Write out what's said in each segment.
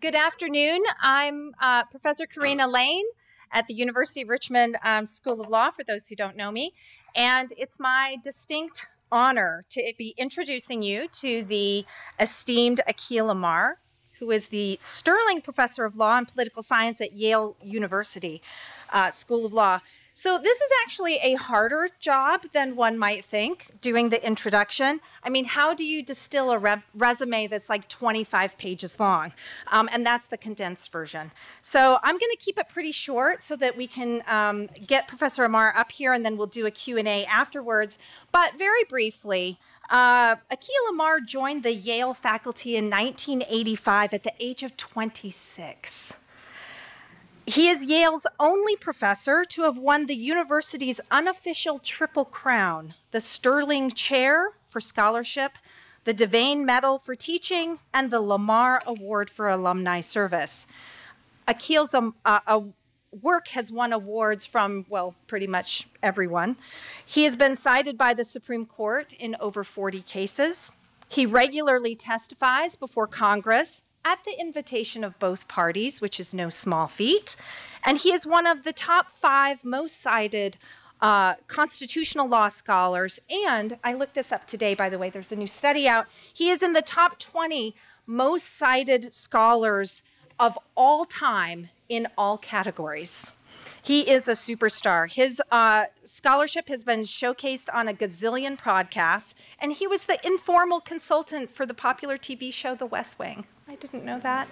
good afternoon. I'm uh, Professor Karina Lane at the University of Richmond um, School of Law, for those who don't know me. And it's my distinct honor to be introducing you to the esteemed Akhil Amar, who is the Sterling Professor of Law and Political Science at Yale University uh, School of Law. So this is actually a harder job than one might think, doing the introduction. I mean, how do you distill a re resume that's like 25 pages long? Um, and that's the condensed version. So I'm going to keep it pretty short so that we can um, get Professor Amar up here and then we'll do a Q&A afterwards. But very briefly, uh, Akhil Amar joined the Yale faculty in 1985 at the age of 26. He is Yale's only professor to have won the university's unofficial Triple Crown the Sterling Chair for Scholarship, the Devane Medal for Teaching, and the Lamar Award for Alumni Service. Akhil's um, uh, work has won awards from, well, pretty much everyone. He has been cited by the Supreme Court in over 40 cases. He regularly testifies before Congress at the invitation of both parties, which is no small feat. And he is one of the top five most cited uh, constitutional law scholars. And I looked this up today, by the way, there's a new study out. He is in the top 20 most cited scholars of all time in all categories. He is a superstar. His uh, scholarship has been showcased on a gazillion podcasts, and he was the informal consultant for the popular TV show The West Wing. I didn't know that.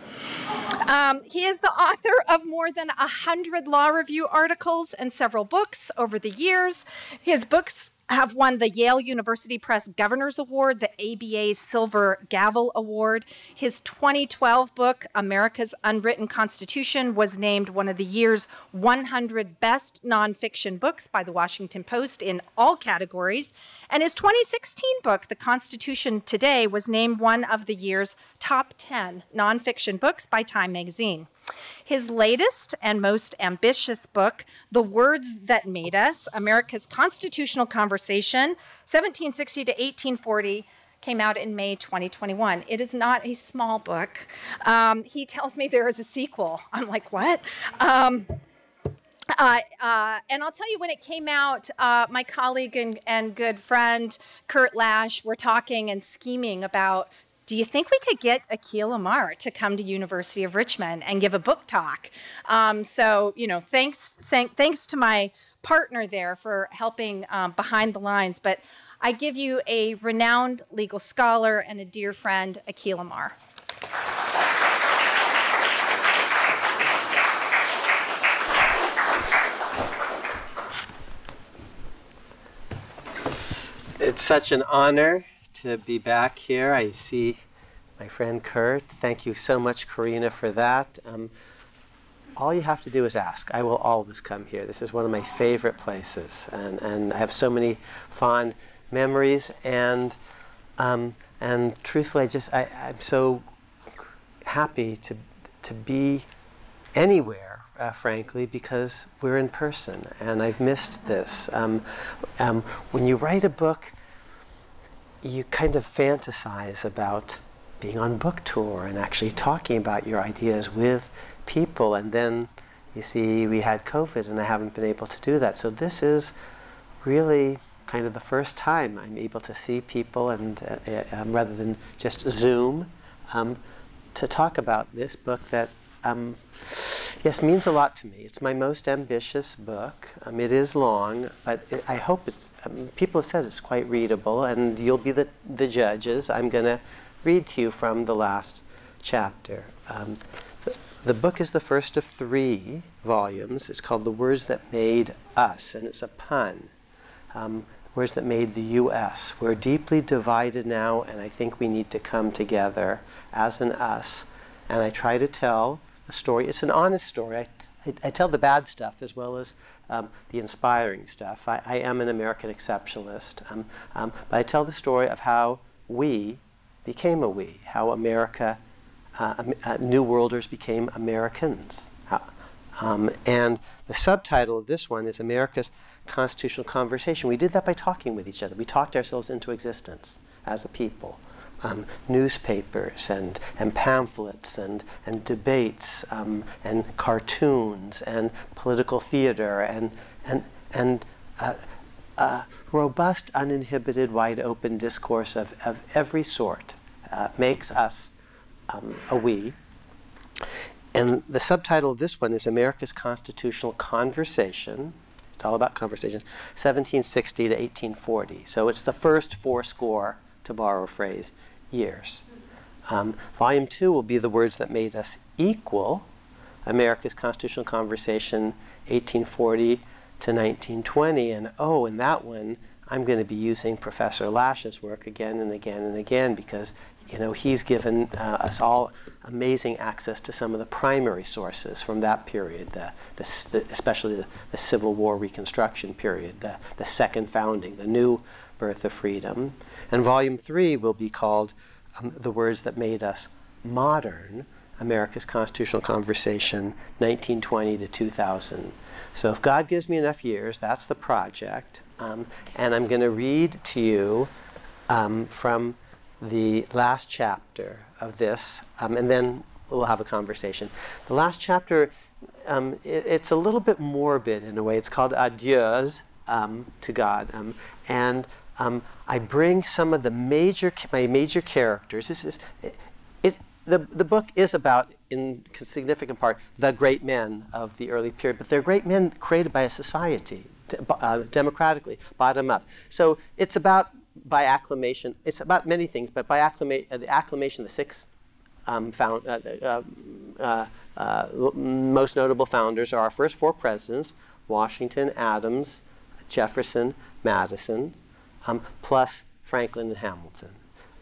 Um, he is the author of more than 100 law review articles and several books over the years. His books have won the Yale University Press Governor's Award, the ABA's Silver Gavel Award. His 2012 book, America's Unwritten Constitution, was named one of the year's 100 best nonfiction books by the Washington Post in all categories. And his 2016 book, The Constitution Today, was named one of the year's top 10 nonfiction books by Time magazine. His latest and most ambitious book, The Words That Made Us America's Constitutional Conversation, 1760 to 1840, came out in May 2021. It is not a small book. Um, he tells me there is a sequel. I'm like, what? Um, uh, uh, and I'll tell you when it came out, uh, my colleague and, and good friend Kurt Lash were talking and scheming about do you think we could get Akhil Amar to come to University of Richmond and give a book talk? Um, so, you know, thanks, thanks to my partner there for helping um, behind the lines. But I give you a renowned legal scholar and a dear friend, Akhil Amar. It's such an honor to be back here. I see my friend Kurt. Thank you so much, Karina, for that. Um, all you have to do is ask. I will always come here. This is one of my favorite places, and, and I have so many fond memories. And um, and truthfully, I just I, I'm so happy to to be anywhere, uh, frankly, because we're in person, and I've missed this. Um, um, when you write a book, you kind of fantasize about being on book tour and actually talking about your ideas with people. And then you see, we had COVID and I haven't been able to do that. So this is really kind of the first time I'm able to see people and uh, um, rather than just Zoom um, to talk about this book that um, yes means a lot to me. It's my most ambitious book. Um, it is long, but it, I hope it's. Um, people have said it's quite readable, and you'll be the the judges. I'm going to read to you from the last chapter. Um, the, the book is the first of three volumes. It's called The Words That Made Us, and it's a pun. Um, words that made the U.S. We're deeply divided now, and I think we need to come together as an us. And I try to tell a story. It's an honest story. I, I, I tell the bad stuff as well as um, the inspiring stuff. I, I, am an American exceptionalist, um, um, but I tell the story of how we became a we, how America, uh, uh, New Worlders became Americans. Um, and the subtitle of this one is America's Constitutional Conversation. We did that by talking with each other. We talked ourselves into existence as a people. Um, newspapers and, and pamphlets and, and debates um, and cartoons and political theater and, and, and uh, robust, uninhibited, wide open discourse of, of every sort uh, makes us um, a we. And the subtitle of this one is America's Constitutional Conversation. It's all about conversation, 1760 to 1840. So it's the first four score, to borrow a phrase, years. Um, volume two will be the words that made us equal, America's Constitutional Conversation, 1840 to 1920. And oh, in that one, I'm going to be using Professor Lash's work again and again and again because you know he's given uh, us all amazing access to some of the primary sources from that period, the, the, especially the, the, Civil War Reconstruction period, the, the second founding, the new birth of freedom. And volume three will be called um, The Words That Made Us Modern America's Constitutional Conversation, 1920 to 2000. So if God gives me enough years, that's the project. Um, and I'm going to read to you um, from the last chapter of this, um, and then we'll have a conversation. The last chapter, um, it, it's a little bit morbid in a way. It's called Adieus um, to God. Um, I bring some of the major, my major characters. This is, it, the, the book is about in significant part, the great men of the early period, but they're great men created by a society, uh, democratically, bottom up. So it's about, by acclamation, it's about many things, but by acclama- uh, the acclamation, the six um, found, uh, uh, uh, uh most notable founders are our first four presidents Washington, Adams, Jefferson, Madison, um, plus Franklin and Hamilton.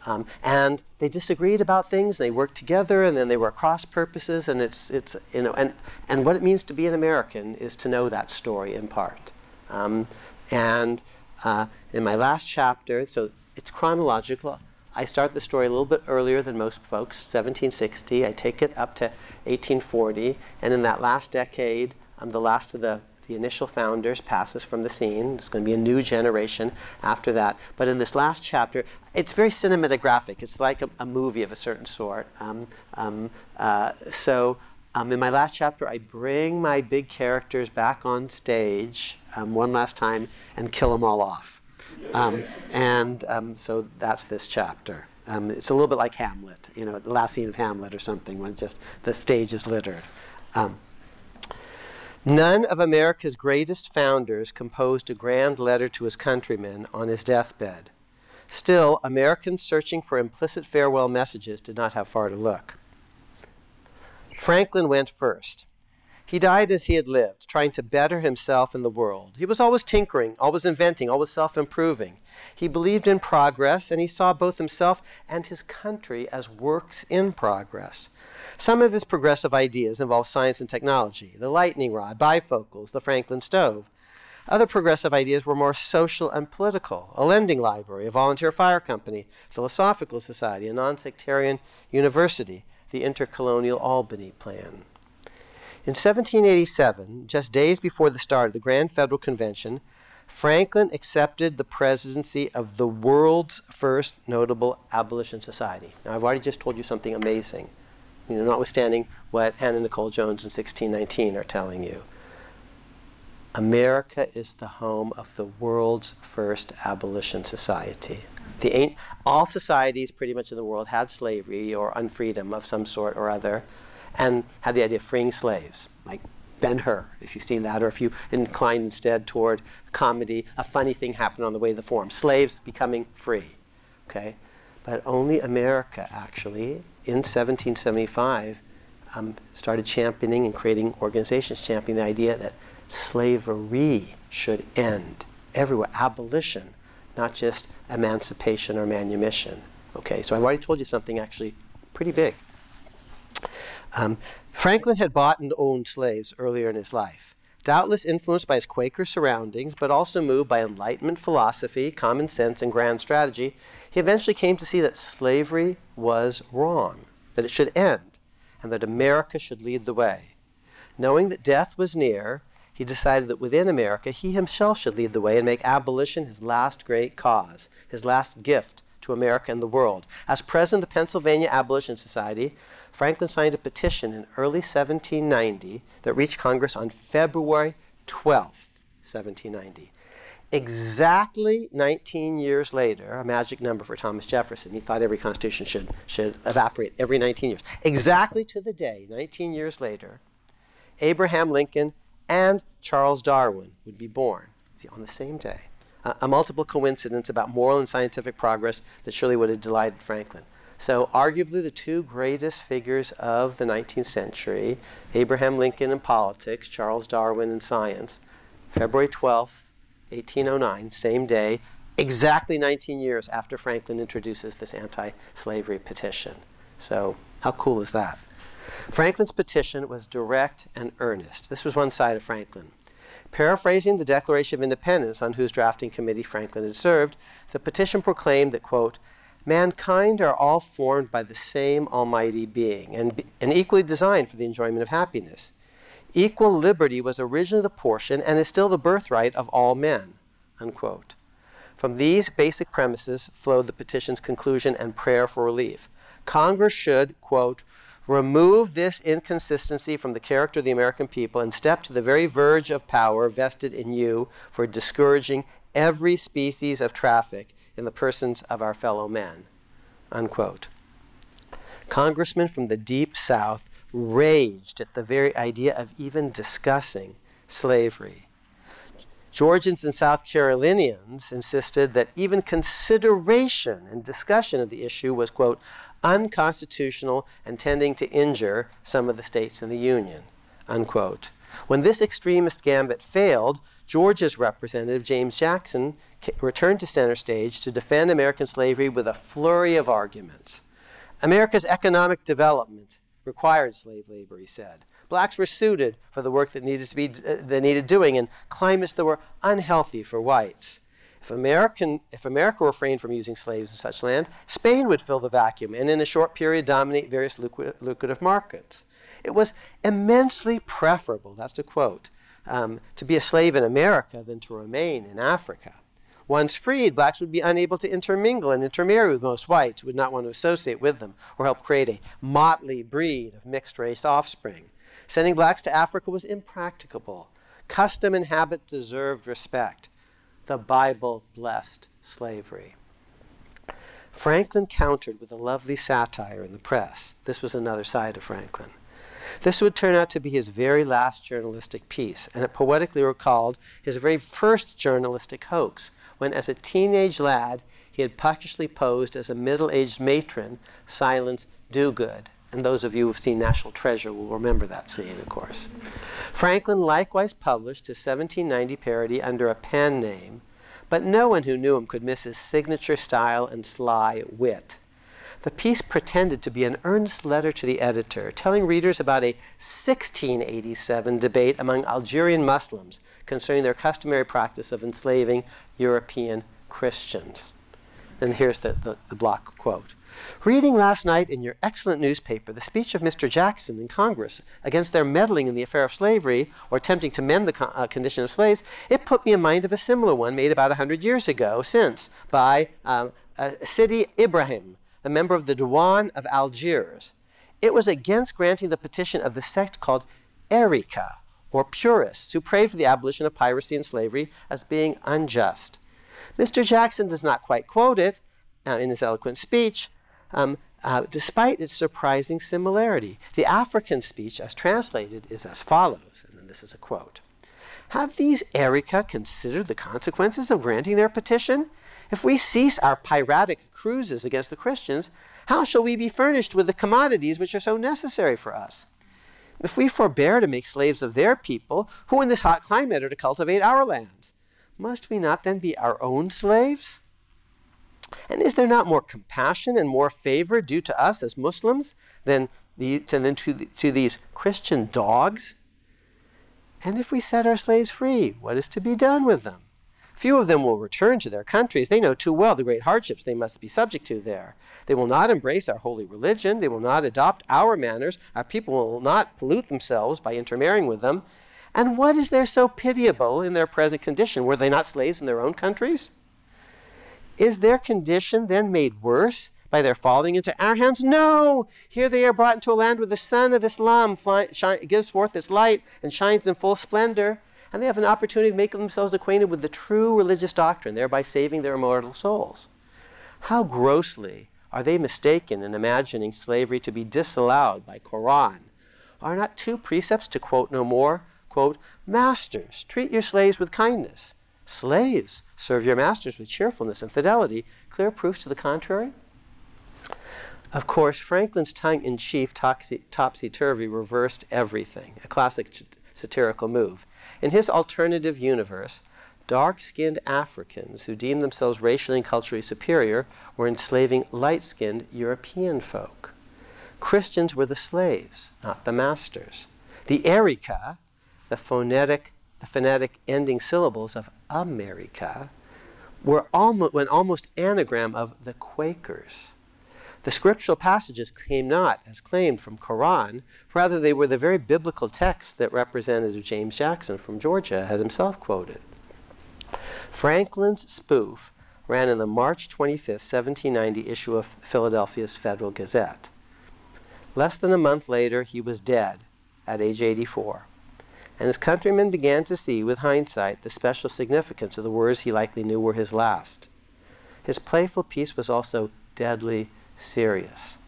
Um, and they disagreed about things. They worked together, and then they were cross purposes. And it's it's you know and and what it means to be an American is to know that story in part. Um, and uh, in my last chapter, so it's chronological. I start the story a little bit earlier than most folks, 1760. I take it up to 1840, and in that last decade, I'm the last of the the initial founders passes from the scene. There's going to be a new generation after that. But in this last chapter, it's very cinematographic. It's like a, a movie of a certain sort. Um, um, uh, so um, in my last chapter, I bring my big characters back on stage um, one last time and kill them all off. Um, and um, so that's this chapter. it's a little bit like Hamlet, you know, the last scene of Hamlet or something, when just the stage is littered. None of America's greatest founders composed a grand letter to his countrymen on his deathbed. Still, Americans searching for implicit farewell messages did not have far to look. Franklin went first. He died as he had lived, trying to better himself and the world. He was always tinkering, always inventing, always self improving. He believed in progress, and he saw both himself and his country as works in progress. Some of his progressive ideas involve science and technology the lightning rod, bifocals, the Franklin stove. Other progressive ideas were more social and political a lending library, a volunteer fire company, philosophical society, a non sectarian university, the intercolonial Albany Plan. In 1787, just days before the start of the Grand Federal Convention, Franklin accepted the presidency of the world's first notable abolition society. Now, I've already just told you something amazing you know, notwithstanding what Hannah Nicole Jones in 1619 are telling you. America is the home of the world's first abolition society. The, all societies pretty much in the world had slavery or unfreedom of some sort or other and had the idea of freeing slaves, like Ben Hur, if you've seen that, or if you incline instead toward comedy, a funny thing happened on the way to the forum, slaves becoming free. Okay? But only America actually in 1775 um, started championing and creating organizations championing the idea that slavery should end everywhere, abolition, not just emancipation or manumission. Okay, so I've already told you something actually pretty big. Um, Franklin had bought and owned slaves earlier in his life, doubtless influenced by his Quaker surroundings, but also moved by Enlightenment philosophy, common sense, and grand strategy. He eventually came to see that slavery was wrong, that it should end, and that America should lead the way. Knowing that death was near, he decided that within America he himself should lead the way and make abolition his last great cause, his last gift to America and the world. As president of the Pennsylvania Abolition Society, Franklin signed a petition in early 1790 that reached Congress on February 12, 1790. Exactly 19 years later, a magic number for Thomas Jefferson. He thought every constitution should, should evaporate every 19 years. Exactly to the day, 19 years later, Abraham Lincoln and Charles Darwin would be born see, on the same day. Uh, a multiple coincidence about moral and scientific progress that surely would have delighted Franklin. So, arguably, the two greatest figures of the 19th century Abraham Lincoln in politics, Charles Darwin in science, February 12th, 1809, same day, exactly 19 years after Franklin introduces this anti slavery petition. So, how cool is that? Franklin's petition was direct and earnest. This was one side of Franklin. Paraphrasing the Declaration of Independence, on whose drafting committee Franklin had served, the petition proclaimed that, quote, mankind are all formed by the same almighty being and, and equally designed for the enjoyment of happiness. Equal liberty was originally the portion and is still the birthright of all men. Unquote. From these basic premises flowed the petition's conclusion and prayer for relief. Congress should, quote, remove this inconsistency from the character of the American people and step to the very verge of power vested in you for discouraging every species of traffic in the persons of our fellow men. Unquote. Congressmen from the deep South raged at the very idea of even discussing slavery. Georgians and South Carolinians insisted that even consideration and discussion of the issue was, quote, unconstitutional and tending to injure some of the states in the Union, unquote. When this extremist gambit failed, Georgia's representative, James Jackson, returned to center stage to defend American slavery with a flurry of arguments. America's economic development required slave labor, he said. Blacks were suited for the work that needed to be uh, that needed doing in climates that were unhealthy for whites. If, American, if America refrained from using slaves in such land, Spain would fill the vacuum and in a short period dominate various lucrative markets. It was immensely preferable, that's a quote, um, to be a slave in America than to remain in Africa. Once freed, blacks would be unable to intermingle and intermarry with most whites who would not want to associate with them or help create a motley breed of mixed race offspring. Sending blacks to Africa was impracticable. Custom and habit deserved respect. The Bible blessed slavery. Franklin countered with a lovely satire in the press. This was another side of Franklin. This would turn out to be his very last journalistic piece, and it poetically recalled his very first journalistic hoax, when, as a teenage lad, he had puckishly posed as a middle aged matron, Silence Dogood. And those of you who've seen National Treasure will remember that scene, of course. Franklin likewise published his 1790 parody under a pen name, but no one who knew him could miss his signature style and sly wit. The piece pretended to be an earnest letter to the editor, telling readers about a 1687 debate among Algerian Muslims concerning their customary practice of enslaving European Christians. And here's the, the, the block quote. Reading last night in your excellent newspaper the speech of Mr. Jackson in Congress against their meddling in the affair of slavery or attempting to mend the co- uh, condition of slaves, it put me in mind of a similar one made about a hundred years ago since by um, uh, Sidi Ibrahim, a member of the Diwan of Algiers. It was against granting the petition of the sect called Erika, or purists who prayed for the abolition of piracy and slavery as being unjust. Mr. Jackson does not quite quote it uh, in his eloquent speech, um, uh, despite its surprising similarity. The African speech, as translated, is as follows, and then this is a quote. Have these Erika considered the consequences of granting their petition? If we cease our piratic cruises against the Christians, how shall we be furnished with the commodities which are so necessary for us? If we forbear to make slaves of their people, who in this hot climate are to cultivate our lands, must we not then be our own slaves? And is there not more compassion and more favor due to us as Muslims than, the, than to, the, to these Christian dogs? And if we set our slaves free, what is to be done with them? Few of them will return to their countries. They know too well the great hardships they must be subject to there. They will not embrace our holy religion. They will not adopt our manners. Our people will not pollute themselves by intermarrying with them. And what is there so pitiable in their present condition? Were they not slaves in their own countries? Is their condition then made worse by their falling into our hands? No! Here they are brought into a land where the sun of Islam gives forth its light and shines in full splendor, and they have an opportunity of making themselves acquainted with the true religious doctrine, thereby saving their immortal souls. How grossly are they mistaken in imagining slavery to be disallowed by Quran? Are not two precepts, to quote no more, quote, Masters, treat your slaves with kindness. Slaves, serve your masters with cheerfulness and fidelity. Clear proofs to the contrary? Of course, Franklin's tongue in cheek, topsy turvy, reversed everything, a classic satirical move. In his alternative universe, dark skinned Africans who deemed themselves racially and culturally superior were enslaving light skinned European folk. Christians were the slaves, not the masters. The Erika, the phonetic, the phonetic ending syllables of America, were almost, an almost anagram of the Quakers. The scriptural passages came not, as claimed, from Quran, rather they were the very biblical texts that Representative James Jackson from Georgia had himself quoted. Franklin's spoof ran in the March 25, 1790 issue of Philadelphia's Federal Gazette. Less than a month later, he was dead at age 84, and his countrymen began to see, with hindsight, the special significance of the words he likely knew were his last. His playful piece was also deadly serious.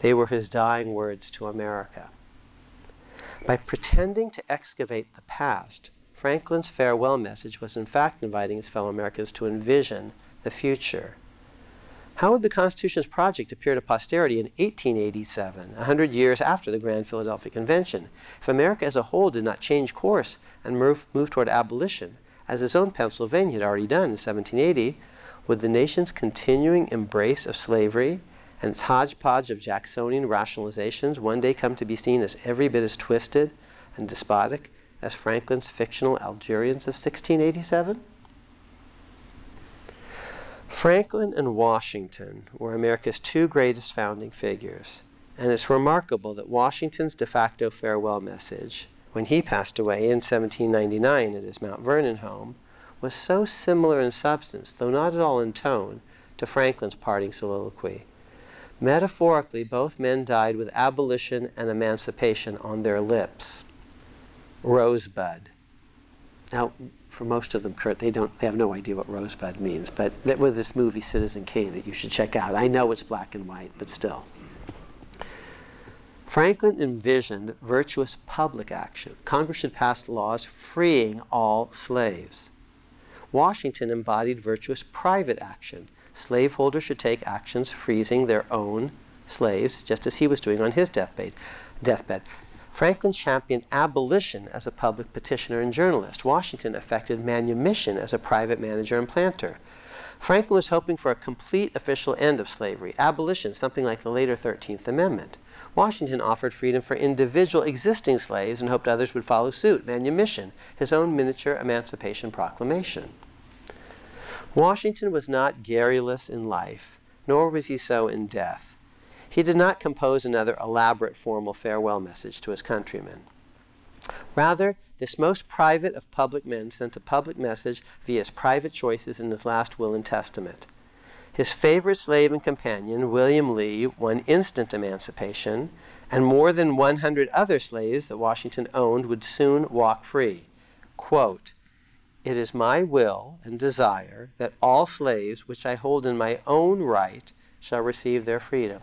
They were his dying words to America. By pretending to excavate the past, Franklin's farewell message was in fact inviting his fellow Americans to envision the future. How would the Constitution's project appear to posterity in 1887, a hundred years after the Grand Philadelphia Convention, if America as a whole did not change course and move, move toward abolition, as his own Pennsylvania had already done in 1780, would the nation's continuing embrace of slavery and its hodgepodge of Jacksonian rationalizations one day come to be seen as every bit as twisted and despotic as Franklin's fictional Algerians of 1687? Franklin and Washington were America's two greatest founding figures, and it's remarkable that Washington's de facto farewell message, when he passed away in 1799 at his Mount Vernon home, was so similar in substance, though not at all in tone, to Franklin's parting soliloquy. Metaphorically, both men died with abolition and emancipation on their lips. Rosebud. Now, for most of them, Kurt, they don't they have no idea what rosebud means, but with this movie Citizen Kane that you should check out. I know it's black and white, but still. Franklin envisioned virtuous public action. Congress should pass laws freeing all slaves. Washington embodied virtuous private action. Slaveholders should take actions freezing their own slaves, just as he was doing on his deathbed. deathbed. Franklin championed abolition as a public petitioner and journalist. Washington effected manumission as a private manager and planter. Franklin was hoping for a complete official end of slavery, abolition, something like the later 13th Amendment. Washington offered freedom for individual existing slaves and hoped others would follow suit, manumission, his own miniature Emancipation Proclamation. Washington was not garrulous in life, nor was he so in death. He did not compose another elaborate formal farewell message to his countrymen. Rather, this most private of public men sent a public message via his private choices in his last will and testament. His favorite slave and companion, William Lee, won instant emancipation, and more than 100 other slaves that Washington owned would soon walk free. Quote, it is my will and desire that all slaves which I hold in my own right shall receive their freedom.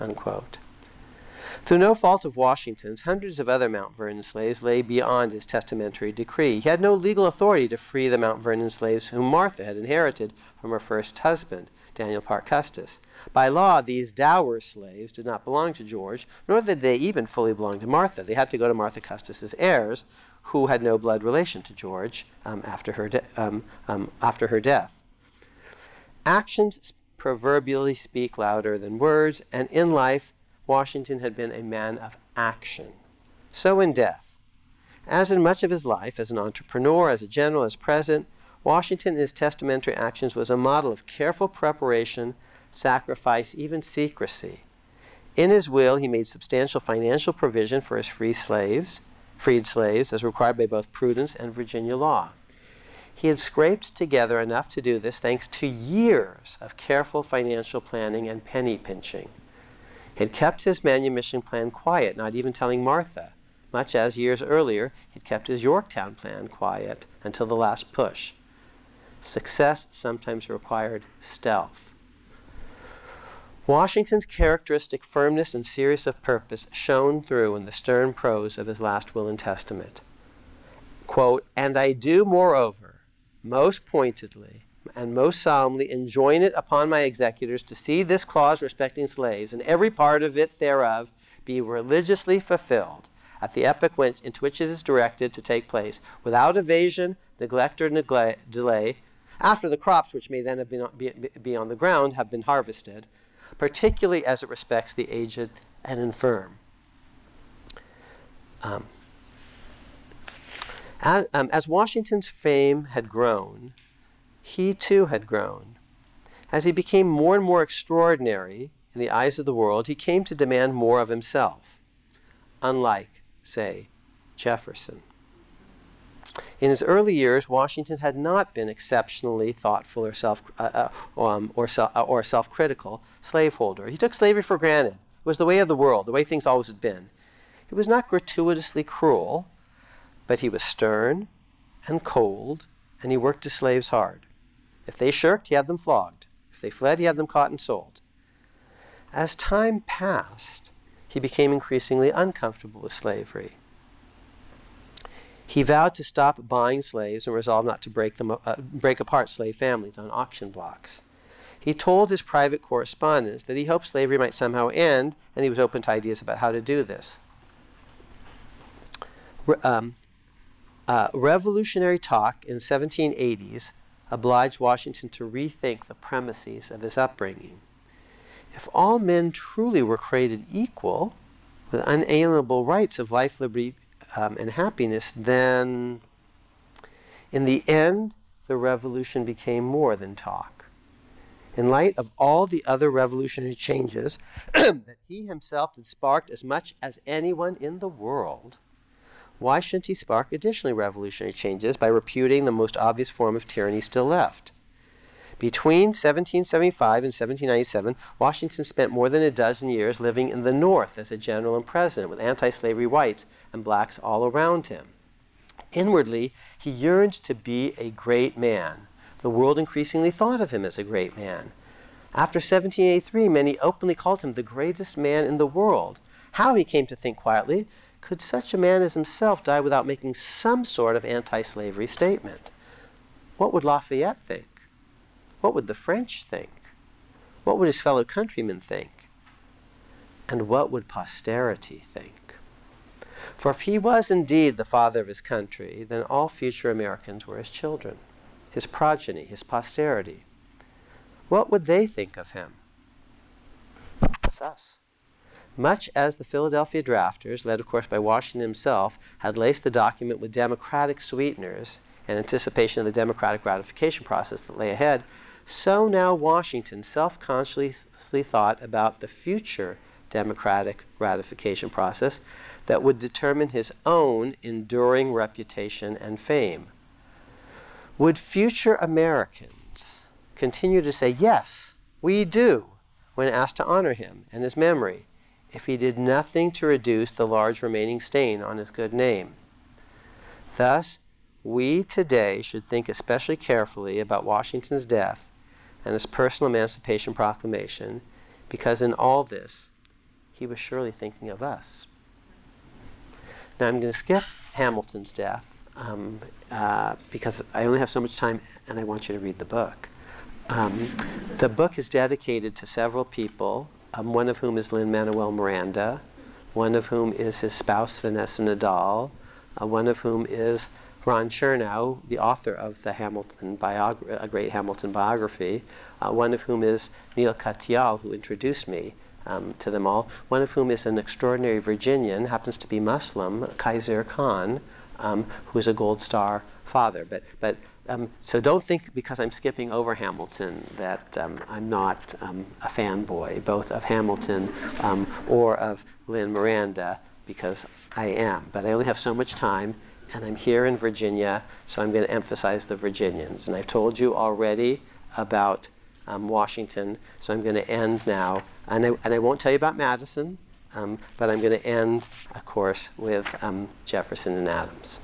Unquote. Through no fault of Washington's, hundreds of other Mount Vernon slaves lay beyond his testamentary decree. He had no legal authority to free the Mount Vernon slaves whom Martha had inherited from her first husband, Daniel Parke Custis. By law, these dower slaves did not belong to George, nor did they even fully belong to Martha. They had to go to Martha Custis's heirs, who had no blood relation to George um, after, her um, um, after her death. Actions proverbially speak louder than words, and in life, Washington had been a man of action. So in death. As in much of his life, as an entrepreneur, as a general, as president, Washington in his testamentary actions was a model of careful preparation, sacrifice, even secrecy. In his will, he made substantial financial provision for his free slaves freed slaves as required by both prudence and Virginia law. He had scraped together enough to do this thanks to years of careful financial planning and penny pinching. He had kept his manumission plan quiet, not even telling Martha, much as years earlier he'd kept his Yorktown plan quiet until the last push. Success sometimes required stealth. Washington's characteristic firmness and seriousness of purpose shone through in the stern prose of his last will and testament. Quote, and I do, moreover, most pointedly and most solemnly enjoin it upon my executors to see this clause respecting slaves and every part of it thereof be religiously fulfilled at the epoch when, into which it is directed to take place, without evasion, neglect, or delay, after the crops which may then have been be, be on the ground have been harvested, particularly as it respects the aged and infirm. Um, as, um, as Washington's fame had grown, he too had grown. As he became more and more extraordinary in the eyes of the world, he came to demand more of himself, unlike, say, Jefferson. In his early years, Washington had not been exceptionally thoughtful or self uh, uh, um, or, uh, or self-critical slaveholder. He took slavery for granted. It was the way of the world, the way things always had been. He was not gratuitously cruel, but he was stern and cold, and he worked his slaves hard. If they shirked, he had them flogged. If they fled, he had them caught and sold. As time passed, he became increasingly uncomfortable with slavery. He vowed to stop buying slaves and resolved not to break, them, uh, break apart slave families on auction blocks. He told his private correspondents that he hoped slavery might somehow end, and he was open to ideas about how to do this. Re- um, uh, revolutionary talk in the 1780s obliged Washington to rethink the premises of his upbringing. If all men truly were created equal, with unalienable rights of life, liberty, um, and happiness, then in the end, the revolution became more than talk. In light of all the other revolutionary changes that he himself had sparked as much as anyone in the world, why shouldn't he spark additionally revolutionary changes by repudiating the most obvious form of tyranny still left? Between 1775 and 1797, Washington spent more than a dozen years living in the North as a general and president with anti slavery whites and blacks all around him. Inwardly, he yearned to be a great man. The world increasingly thought of him as a great man. After 1783, many openly called him the greatest man in the world. How he came to think quietly could such a man as himself die without making some sort of anti slavery statement? What would Lafayette think? What would the French think? What would his fellow countrymen think? And what would posterity think? For if he was indeed the father of his country, then all future Americans were his children, his progeny, his posterity. What would they think of him? It's us. Much as the Philadelphia drafters, led of course by Washington himself, had laced the document with democratic sweeteners in anticipation of the democratic ratification process that lay ahead, so now Washington self consciously thought about the future democratic ratification process that would determine his own enduring reputation and fame. Would future Americans continue to say, Yes, we do, when asked to honor him and his memory? if he did nothing to reduce the large remaining stain on his good name. Thus, we today should think especially carefully about Washington's death and his personal emancipation proclamation, because in all this, he was surely thinking of us. Now, I'm going to skip Hamilton's death um, uh, because I only have so much time and I want you to read the book. Um, the book is dedicated to several people um, one of whom is Lin-Manuel Miranda, one of whom is his spouse Vanessa Nadal, uh, one of whom is Ron Chernow, the author of the Hamilton a great Hamilton biography, uh, one of whom is Neil Katyal, who introduced me um, to them all, one of whom is an extraordinary Virginian, happens to be Muslim, Khizr Khan, um, who is a Gold Star father. But, but um, so don't think because I'm skipping over Hamilton that um, I'm not um, a fanboy, both of Hamilton um, or of Lin Miranda, because I am. But I only have so much time, and I'm here in Virginia, so I'm going to emphasize the Virginians. And I've told you already about um, Washington, so I'm going to end now. And I, and I won't tell you about Madison, um, but I'm going to end, of course, with um, Jefferson and Adams.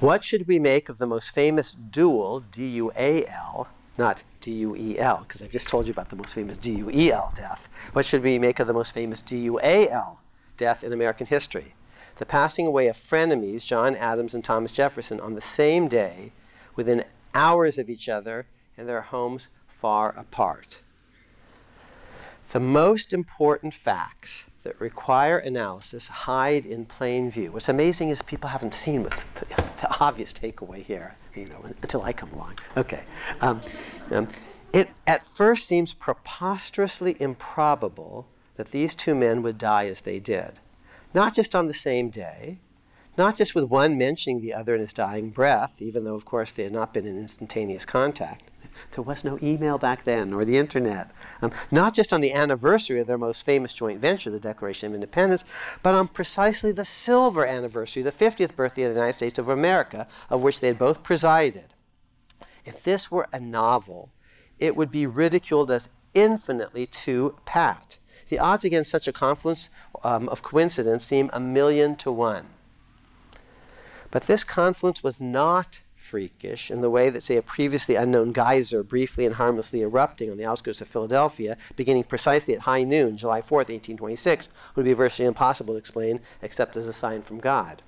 What should we make of the most famous duel, D U A L, not D U E L, because I've just told you about the most famous D U E L death. What should we make of the most famous D U A L death in American history? The passing away of frenemies, John Adams and Thomas Jefferson, on the same day, within hours of each other, in their homes far apart. The most important facts that require analysis hide in plain view. What's amazing is people haven't seen what's the, the obvious takeaway here, you know, until I come along. Okay. Um, um, it at first seems preposterously improbable that these two men would die as they did. Not just on the same day, not just with one mentioning the other in his dying breath, even though, of course, they had not been in instantaneous contact, there was no email back then or the internet. Um, not just on the anniversary of their most famous joint venture, the Declaration of Independence, but on precisely the silver anniversary, the 50th birthday of the United States of America, of which they had both presided. If this were a novel, it would be ridiculed as infinitely too pat. The odds against such a confluence um, of coincidence seem a million to one. But this confluence was not freakish in the way that, say, a previously unknown geyser briefly and harmlessly erupting on the outskirts of Philadelphia, beginning precisely at high noon, July 4th, 1826, would be virtually impossible to explain except as a sign from God.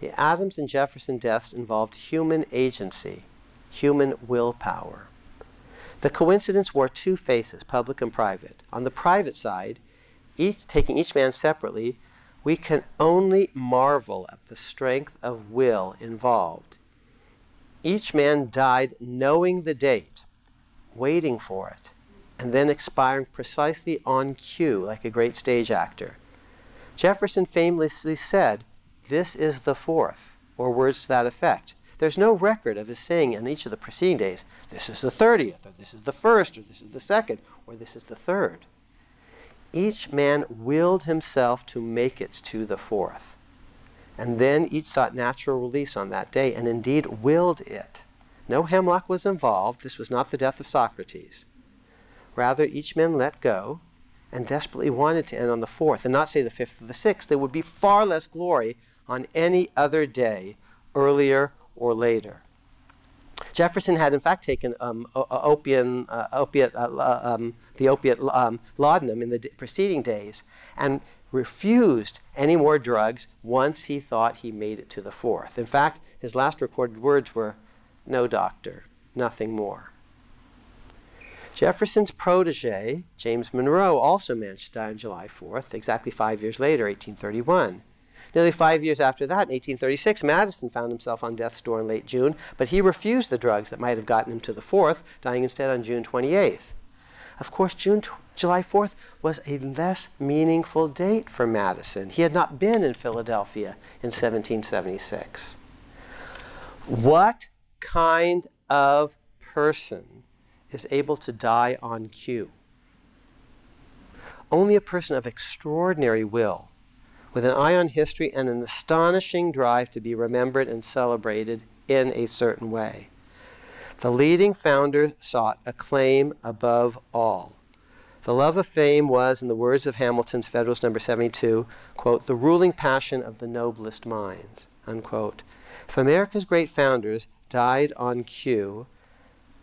The Adams and Jefferson deaths involved human agency, human willpower. The coincidence wore two faces, public and private. On the private side, each, taking each man separately, we can only marvel at the strength of will involved each man died knowing the date, waiting for it, and then expiring precisely on cue, like a great stage actor. Jefferson famously said, This is the fourth, or words to that effect. There's no record of his saying on each of the preceding days, This is the 30th, or this is the first, or this is the second, or this is the third. Each man willed himself to make it to the fourth. And then each sought natural release on that day, and indeed willed it. No hemlock was involved. This was not the death of Socrates. Rather, each man let go and desperately wanted to end on the fourth, and not say the fifth or the sixth. There would be far less glory on any other day, earlier or later. Jefferson had, in fact, taken um, opium, uh, opiate, uh, um, the opiate um, laudanum in the preceding days, and refused any more drugs once he thought he made it to the fourth. In fact, his last recorded words were, No, doctor, nothing more. Jefferson's protege, James Monroe, also managed to die on July 4th, exactly five years later, 1831. Nearly five years after that, in 1836, Madison found himself on death's door in late June, but he refused the drugs that might have gotten him to the 4th, dying instead on June 28th. Of course, June July 4th was a less meaningful date for Madison. He had not been in Philadelphia in 1776. What kind of person is able to die on cue? Only a person of extraordinary will, with an eye on history and an astonishing drive to be remembered and celebrated in a certain way. The leading founder sought acclaim above all. The love of fame was, in the words of Hamilton's Federalist number 72, quote, the ruling passion of the noblest minds, unquote. If America's great founders died on cue,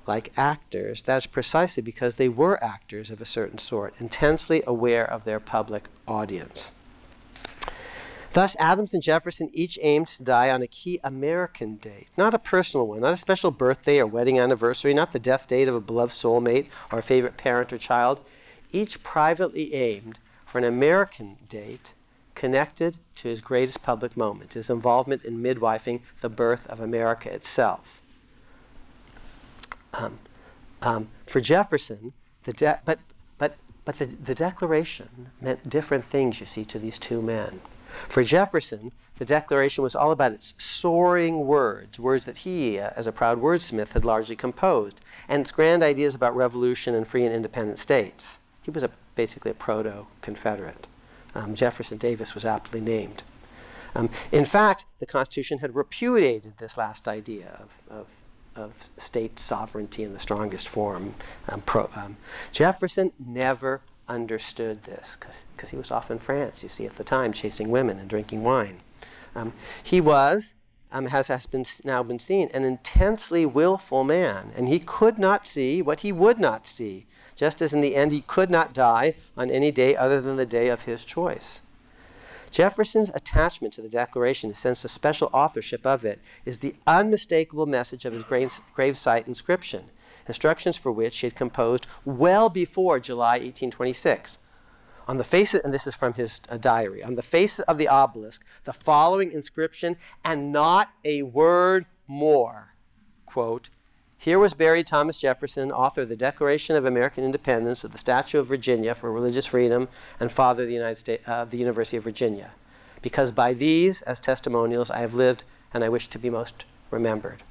like actors, that's precisely because they were actors of a certain sort, intensely aware of their public audience. Thus, Adams and Jefferson each aimed to die on a key American date, not a personal one, not a special birthday or wedding anniversary, not the death date of a beloved soulmate or a favorite parent or child each privately aimed for an American date connected to his greatest public moment, his involvement in midwifing the birth of America itself. Um, um, for Jefferson, the but, but, but the, the Declaration meant different things, you see, to these two men. For Jefferson, the Declaration was all about its soaring words, words that he, uh, as a proud wordsmith, had largely composed, and its grand ideas about revolution and free and independent states. He was a, basically a proto Confederate. Um, Jefferson Davis was aptly named. Um, in fact, the Constitution had repudiated this last idea of, of, of state sovereignty in the strongest form. Um, pro, um, Jefferson never understood this because he was off in France, you see, at the time, chasing women and drinking wine. Um, he was, um, as has been now been seen, an intensely willful man, and he could not see what he would not see, just as in the end he could not die on any day other than the day of his choice. Jefferson's attachment to the Declaration, his sense of special authorship of it, is the unmistakable message of his grave, gravesite inscription, instructions for which he had composed well before July 1826. On the face, of, and this is from his uh, diary, on the face of the obelisk, the following inscription, and not a word more. Quote, here was buried Thomas Jefferson, author of the Declaration of American Independence, of the Statute of Virginia for Religious Freedom, and father of the, United States, uh, the University of Virginia. Because by these, as testimonials, I have lived and I wish to be most remembered.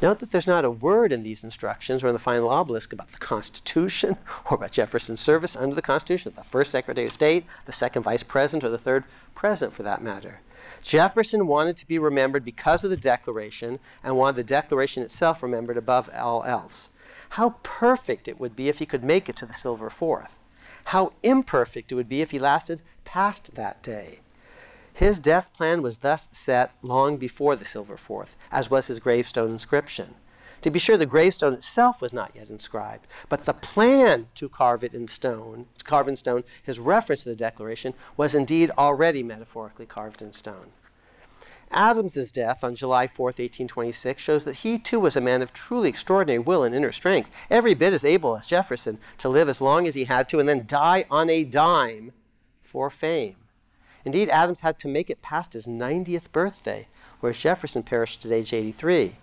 Note that there's not a word in these instructions or in the final obelisk about the Constitution or about Jefferson's service under the Constitution, the first Secretary of State, the second Vice President, or the third President for that matter. Jefferson wanted to be remembered because of the Declaration and wanted the Declaration itself remembered above all else. How perfect it would be if he could make it to the Silver Fourth. How imperfect it would be if he lasted past that day. His death plan was thus set long before the Silver Fourth, as was his gravestone inscription. To be sure, the gravestone itself was not yet inscribed, but the plan to carve it in stone, to carve in stone, his reference to the Declaration, was indeed already metaphorically carved in stone. Adams's death on July 4, 1826, shows that he too was a man of truly extraordinary will and inner strength, every bit as able as Jefferson to live as long as he had to and then die on a dime for fame. Indeed, Adams had to make it past his 90th birthday, whereas Jefferson perished at age 83.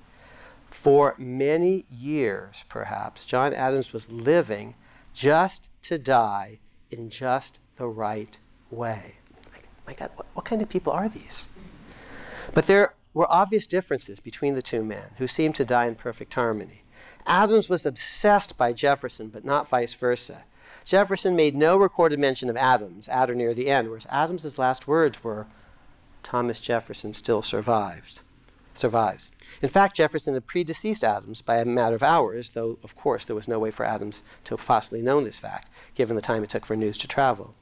For many years, perhaps, John Adams was living just to die in just the right way. Like, My God, what, what kind of people are these? But there were obvious differences between the two men who seemed to die in perfect harmony. Adams was obsessed by Jefferson, but not vice versa. Jefferson made no recorded mention of Adams at or near the end, whereas Adams's last words were, Thomas Jefferson still survived. Survives. In fact, Jefferson had predeceased Adams by a matter of hours, though, of course, there was no way for Adams to have possibly known this fact, given the time it took for news to travel.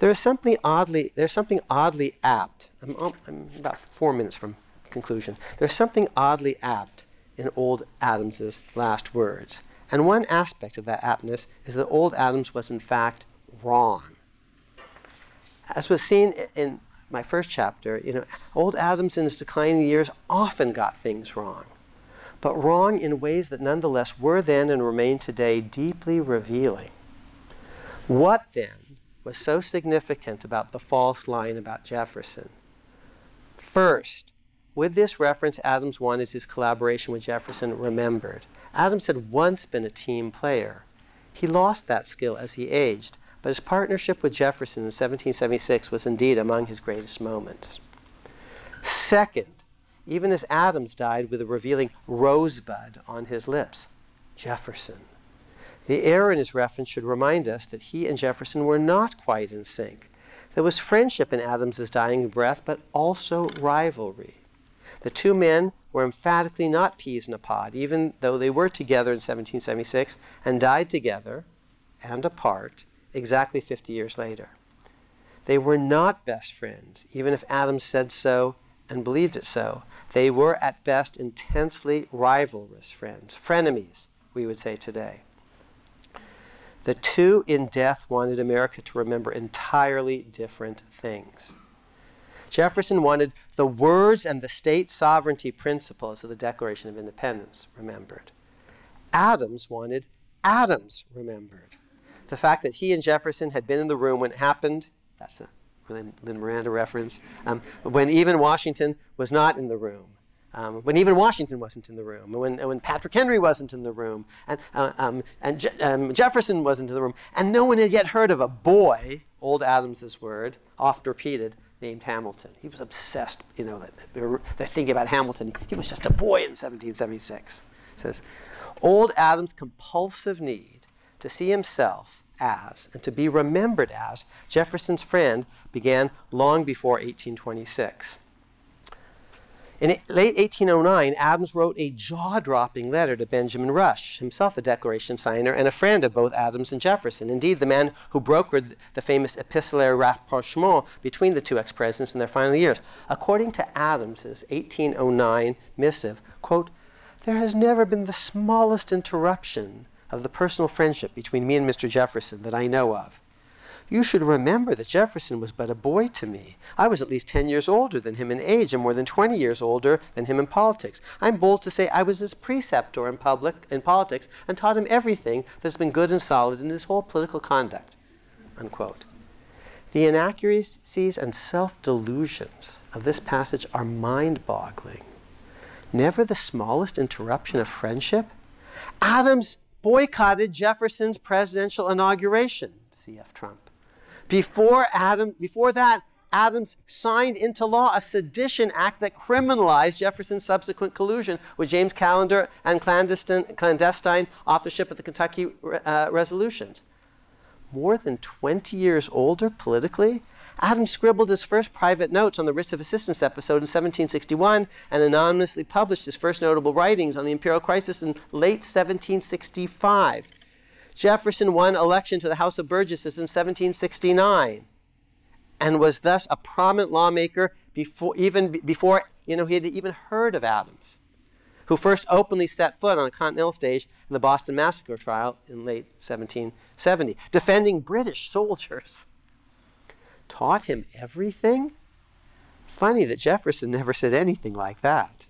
There is something oddly, there's something oddly apt. I'm, I'm about four minutes from conclusion. There's something oddly apt in old Adams's last words. And one aspect of that aptness is that old Adams was in fact wrong. As was seen in my first chapter, you know, old Adams in his declining years often got things wrong, but wrong in ways that nonetheless were then and remain today deeply revealing. What then was so significant about the false line about Jefferson? First, with this reference, Adams wanted his collaboration with Jefferson remembered. Adams had once been a team player. He lost that skill as he aged, but his partnership with Jefferson in 1776 was indeed among his greatest moments. Second, even as Adams died with a revealing rosebud on his lips, Jefferson. The error in his reference should remind us that he and Jefferson were not quite in sync. There was friendship in Adams's dying breath, but also rivalry. The two men were emphatically not peas in a pod, even though they were together in 1776 and died together and apart exactly 50 years later. They were not best friends, even if Adams said so and believed it so. They were at best intensely rivalrous friends, frenemies, we would say today. The two in death wanted America to remember entirely different things. Jefferson wanted the words and the state sovereignty principles of the Declaration of Independence remembered. Adams wanted Adams remembered. The fact that he and Jefferson had been in the room when it happened, that's a Lin Miranda reference, um, when even Washington was not in the room. Um, when even Washington wasn't in the room, when, when Patrick Henry wasn't in the room, and, uh, um, and Je um, Jefferson wasn't in the room, and no one had yet heard of a boy, old Adams's word, oft repeated, named Hamilton. He was obsessed, you know, they're, they're thinking about Hamilton. He was just a boy in 1776. It says, Old Adam's compulsive need to see himself as and to be remembered as Jefferson's friend began long before 1826. In late 1809, Adams wrote a jaw dropping letter to Benjamin Rush, himself a Declaration signer and a friend of both Adams and Jefferson. Indeed, the man who brokered the famous epistolary rapprochement between the two ex presidents in their final years. According to Adams's 1809 missive, quote, there has never been the smallest interruption of the personal friendship between me and Mr. Jefferson that I know of. You should remember that Jefferson was but a boy to me. I was at least 10 years older than him in age and more than 20 years older than him in politics. I'm bold to say I was his preceptor in public in politics and taught him everything that's been good and solid in his whole political conduct. Unquote. The inaccuracies and self-delusions of this passage are mind-boggling. Never the smallest interruption of friendship. Adams boycotted Jefferson's presidential inauguration, CF Trump. Before Adam, before that, Adams signed into law a sedition act that criminalized Jefferson's subsequent collusion with James Callender and clandestine, clandestine authorship of the Kentucky uh, resolutions. More than 20 years older politically, Adams scribbled his first private notes on the Writs of Assistance episode in 1761 and anonymously published his first notable writings on the imperial crisis in late 1765. Jefferson won election to the House of Burgesses in 1769 and was thus a prominent lawmaker before, even before you know, he had even heard of Adams, who first openly set foot on a continental stage in the Boston Massacre trial in late 1770, defending British soldiers. Taught him everything? Funny that Jefferson never said anything like that.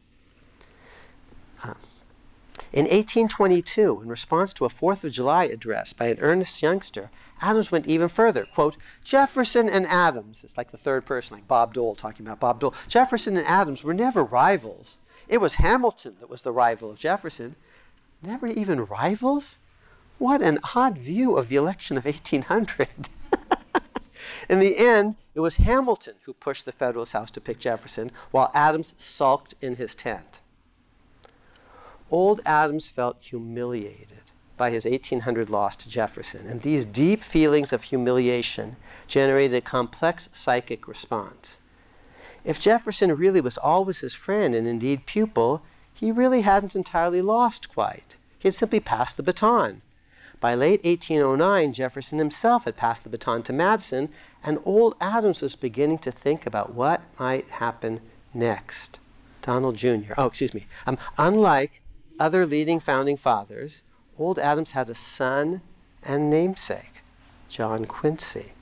In 1822, in response to a Fourth of July address by an earnest youngster, Adams went even further. Quote, Jefferson and Adams, it's like the third person, like Bob Dole talking about Bob Dole. Jefferson and Adams were never rivals. It was Hamilton that was the rival of Jefferson. Never even rivals? What an odd view of the election of 1800. In the end, it was Hamilton who pushed the Federalist House to pick Jefferson, while Adams sulked in his tent. Old Adams felt humiliated by his 1800 loss to Jefferson, and these deep feelings of humiliation generated a complex psychic response. If Jefferson really was always his friend and indeed pupil, he really hadn't entirely lost quite. He had simply passed the baton. By late 1809, Jefferson himself had passed the baton to Madison, and old Adams was beginning to think about what might happen next. Donald Jr. Oh, excuse me. Um, unlike other leading founding fathers, old Adams had a son and namesake, John Quincy.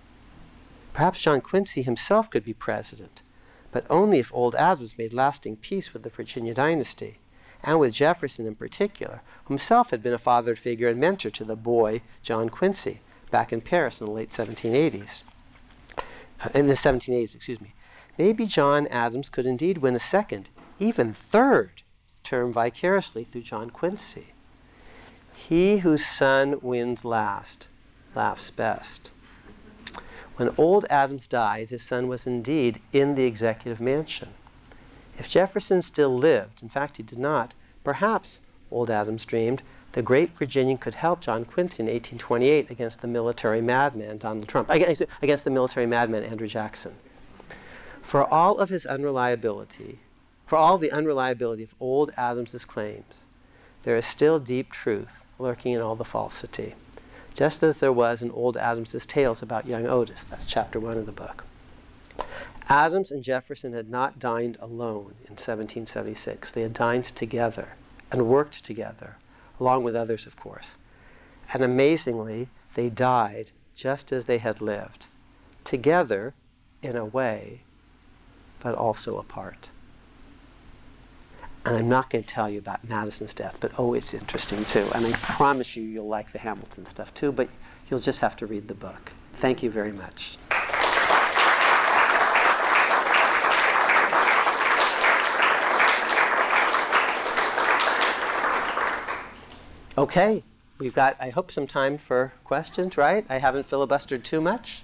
Perhaps John Quincy himself could be president, but only if old Adams made lasting peace with the Virginia dynasty, and with Jefferson in particular, who himself had been a father figure and mentor to the boy John Quincy back in Paris in the late 1780s. Uh, in the 1780s, excuse me. Maybe John Adams could indeed win a second, even third term vicariously through John Quincy. He whose son wins last laughs best. When old Adams died, his son was indeed in the executive mansion. If Jefferson still lived, in fact, he did not, perhaps, old Adams dreamed, the great Virginian could help John Quincy in 1828 against the military madman Donald Trump, against, against the military madman Andrew Jackson. For all of his unreliability, for all the unreliability of old Adams's claims, there is still deep truth lurking in all the falsity, just as there was in old Adams's tales about young Otis. That's chapter one of the book. Adams and Jefferson had not dined alone in 1776. They had dined together and worked together, along with others, of course. And amazingly, they died just as they had lived, together in a way, but also apart. And I'm not going to tell you about Madison's death, but oh, it's interesting too. And I promise you, you'll like the Hamilton stuff too, but you'll just have to read the book. Thank you very much. Okay, we've got, I hope, some time for questions, right? I haven't filibustered too much.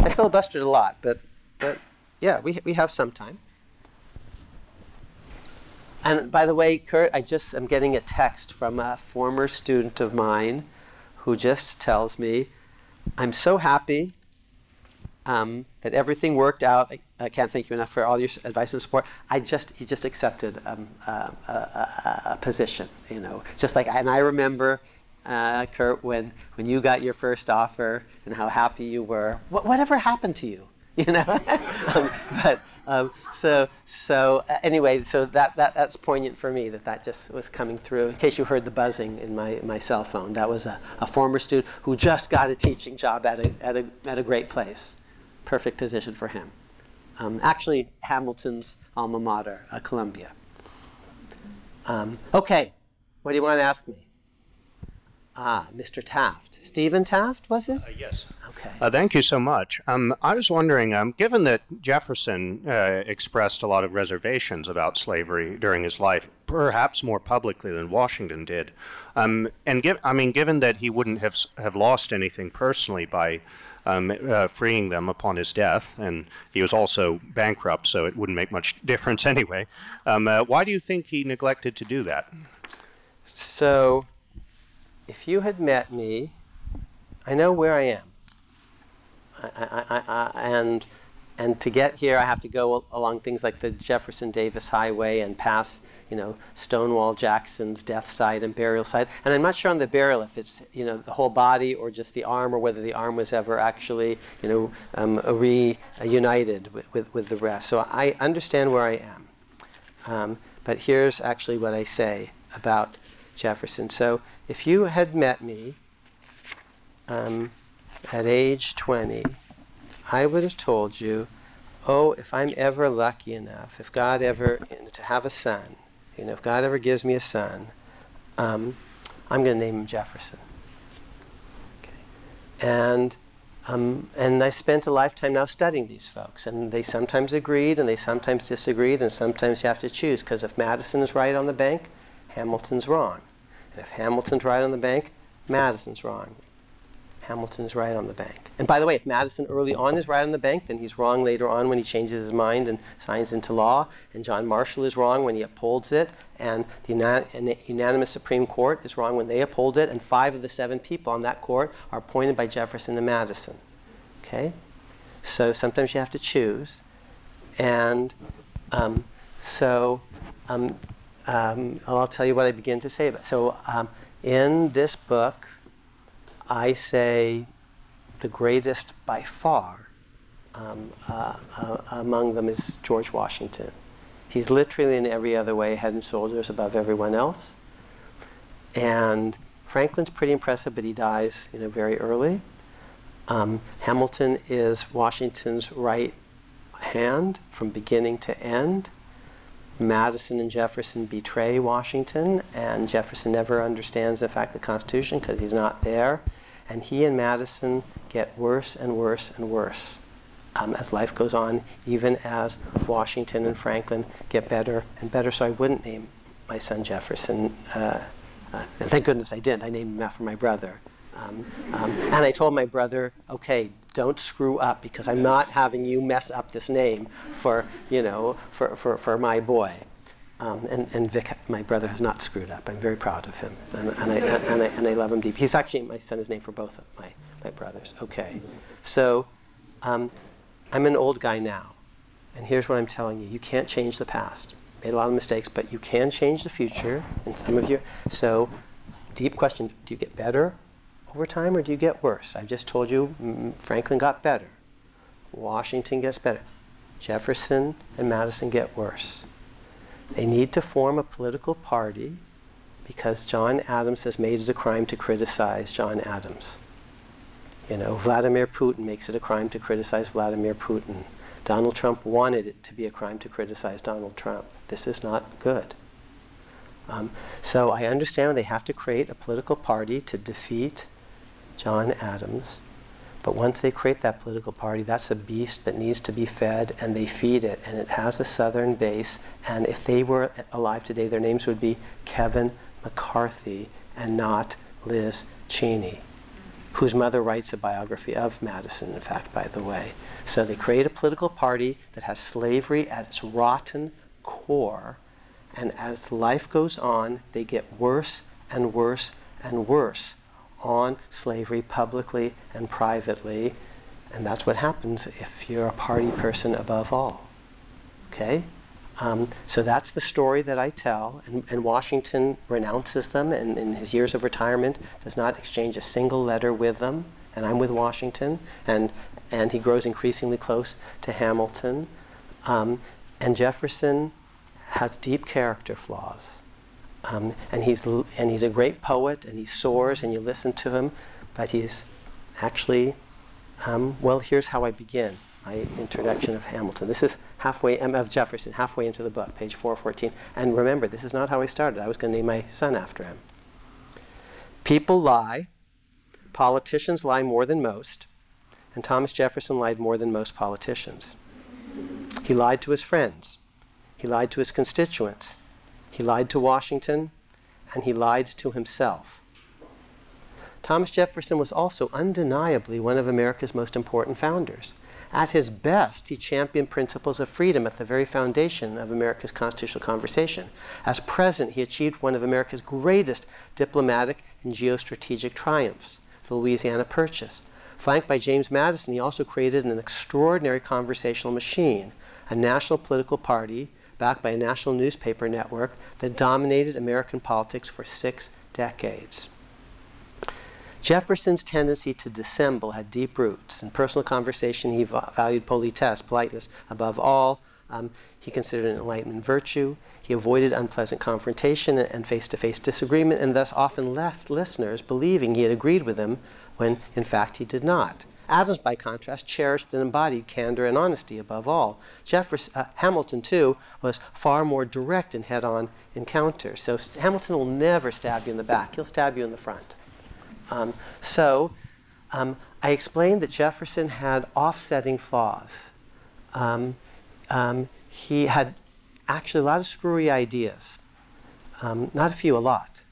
I filibustered a lot, but, but yeah, we, we have some time. And by the way, Kurt, I just am getting a text from a former student of mine who just tells me I'm so happy um, that everything worked out. I, I, can't thank you enough for all your advice and support. I just he just accepted um, uh, a, a, a, position, you know, just like and I remember. Uh, Kurt, when, when you got your first offer and how happy you were, what, whatever happened to you? you know. um, but um, so so uh, anyway, so that, that that's poignant for me that that just was coming through. In case you heard the buzzing in my, my cell phone, that was a, a former student who just got a teaching job at a at a at a great place, perfect position for him. Um, actually, Hamilton's alma mater, uh, Columbia. Um, okay, what do you want to ask me? Ah, Mr. Taft. Stephen Taft, was it? Uh, yes. Okay. Uh, thank you so much. Um, I was wondering, um, given that Jefferson uh, expressed a lot of reservations about slavery during his life, perhaps more publicly than Washington did, um, and give, I mean, given that he wouldn't have have lost anything personally by um, uh, freeing them upon his death, and he was also bankrupt, so it wouldn't make much difference anyway. Um, uh, why do you think he neglected to do that? So if you had met me, I know where I am. I, I, I, and and to get here, I have to go along things like the Jefferson Davis Highway and pass, you know, Stonewall Jackson's death site and burial site. And I'm not sure on the burial if it's, you know, the whole body or just the arm, or whether the arm was ever actually, you know, um, reunited with, with, with, the rest. So I understand where I am. Um, but here's actually what I say about Jefferson. So if you had met me um, at age 20, I would have told you, oh, if I'm ever lucky enough, if God ever, you know, to have a son, you know, if God ever gives me a son, um, I'm going to name him Jefferson. Okay. And um, and I spent a lifetime now studying these folks, and they sometimes agreed and they sometimes disagreed, and sometimes you have to choose because if Madison is right on the bank, Hamilton's wrong. And if Hamilton's right on the bank, Madison's wrong. Hamilton is right on the bank. And by the way, if Madison early on is right on the bank, then he's wrong later on when he changes his mind and signs into law. And John Marshall is wrong when he upholds it. And the unanimous Supreme Court is wrong when they uphold it. And five of the seven people on that court are appointed by Jefferson and Madison. Okay? So sometimes you have to choose. And um, so um, um, I'll tell you what I begin to say about. So um, in this book, I say the greatest by far um, uh, uh, among them is George Washington. He's literally in every other way head and shoulders above everyone else. And Franklin's pretty impressive, but he dies you know, very early. Um, Hamilton is Washington's right hand from beginning to end. Madison and Jefferson betray Washington, and Jefferson never understands, in fact, the Constitution because he's not there. And he and Madison get worse and worse and worse um, as life goes on, even as Washington and Franklin get better and better. So I wouldn't name my son Jefferson. Uh, uh, and thank goodness I didn't. I named him after my brother. Um, um, and I told my brother, okay, don't screw up because I'm not having you mess up this name for, you know, for, for, for my boy. Um, and, and Vic, my brother, has not screwed up. I'm very proud of him, and, and, I, and, I, and I love him deep. He's actually, my son is named for both of my, my brothers. Okay. So um, I'm an old guy now, and here's what I'm telling you. You can't change the past. Made a lot of mistakes, but you can change the future, and some of you. So, deep question, do you get better over time or do you get worse? I've just told you mm, Franklin got better. Washington gets better. Jefferson and Madison get worse. They need to form a political party because John Adams has made it a crime to criticize John Adams. You know, Vladimir Putin makes it a crime to criticize Vladimir Putin. Donald Trump wanted it to be a crime to criticize Donald Trump. This is not good. Um, so I understand they have to create a political party to defeat John Adams. But once they create that political party, that's a beast that needs to be fed, and they feed it. And it has a southern base. And if they were alive today, their names would be Kevin McCarthy and not Liz Cheney, whose mother writes a biography of Madison, in fact, by the way. So they create a political party that has slavery at its rotten core. And as life goes on, they get worse and worse and worse on slavery publicly and privately. And that's what happens if you're a party person above all. Okay? Um, so that's the story that I tell. And, and Washington renounces them and in his years of retirement does not exchange a single letter with them. And I'm with Washington. And, and he grows increasingly close to Hamilton. Um, and Jefferson has deep character flaws. Um, and, he's, and he's a great poet, and he soars, and you listen to him, but he's actually, um, well, here's how I begin my introduction of Hamilton. This is halfway, of Jefferson, halfway into the book, page 414. And remember, this is not how I started. I was going to name my son after him. People lie, politicians lie more than most, and Thomas Jefferson lied more than most politicians. He lied to his friends. He lied to his constituents. He lied to Washington, and he lied to himself. Thomas Jefferson was also undeniably one of America's most important founders. At his best, he championed principles of freedom at the very foundation of America's constitutional conversation. As president, he achieved one of America's greatest diplomatic and geostrategic triumphs, the Louisiana Purchase. Flanked by James Madison, he also created an extraordinary conversational machine, a national political party backed by a national newspaper network that dominated American politics for six decades. Jefferson's tendency to dissemble had deep roots. In personal conversation, he valued politesse, politeness above all. Um, he considered an enlightenment virtue. He avoided unpleasant confrontation and face to face disagreement, and thus often left listeners believing he had agreed with them when in fact he did not. Adams, by contrast, cherished and embodied candor and honesty above all. Jefferson, uh, Hamilton, too, was far more direct in head on encounters. So Hamilton will never stab you in the back, he'll stab you in the front. Um, so um, I explained that Jefferson had offsetting flaws. Um, um he had actually a lot of screwy ideas. Um, not a few, a lot.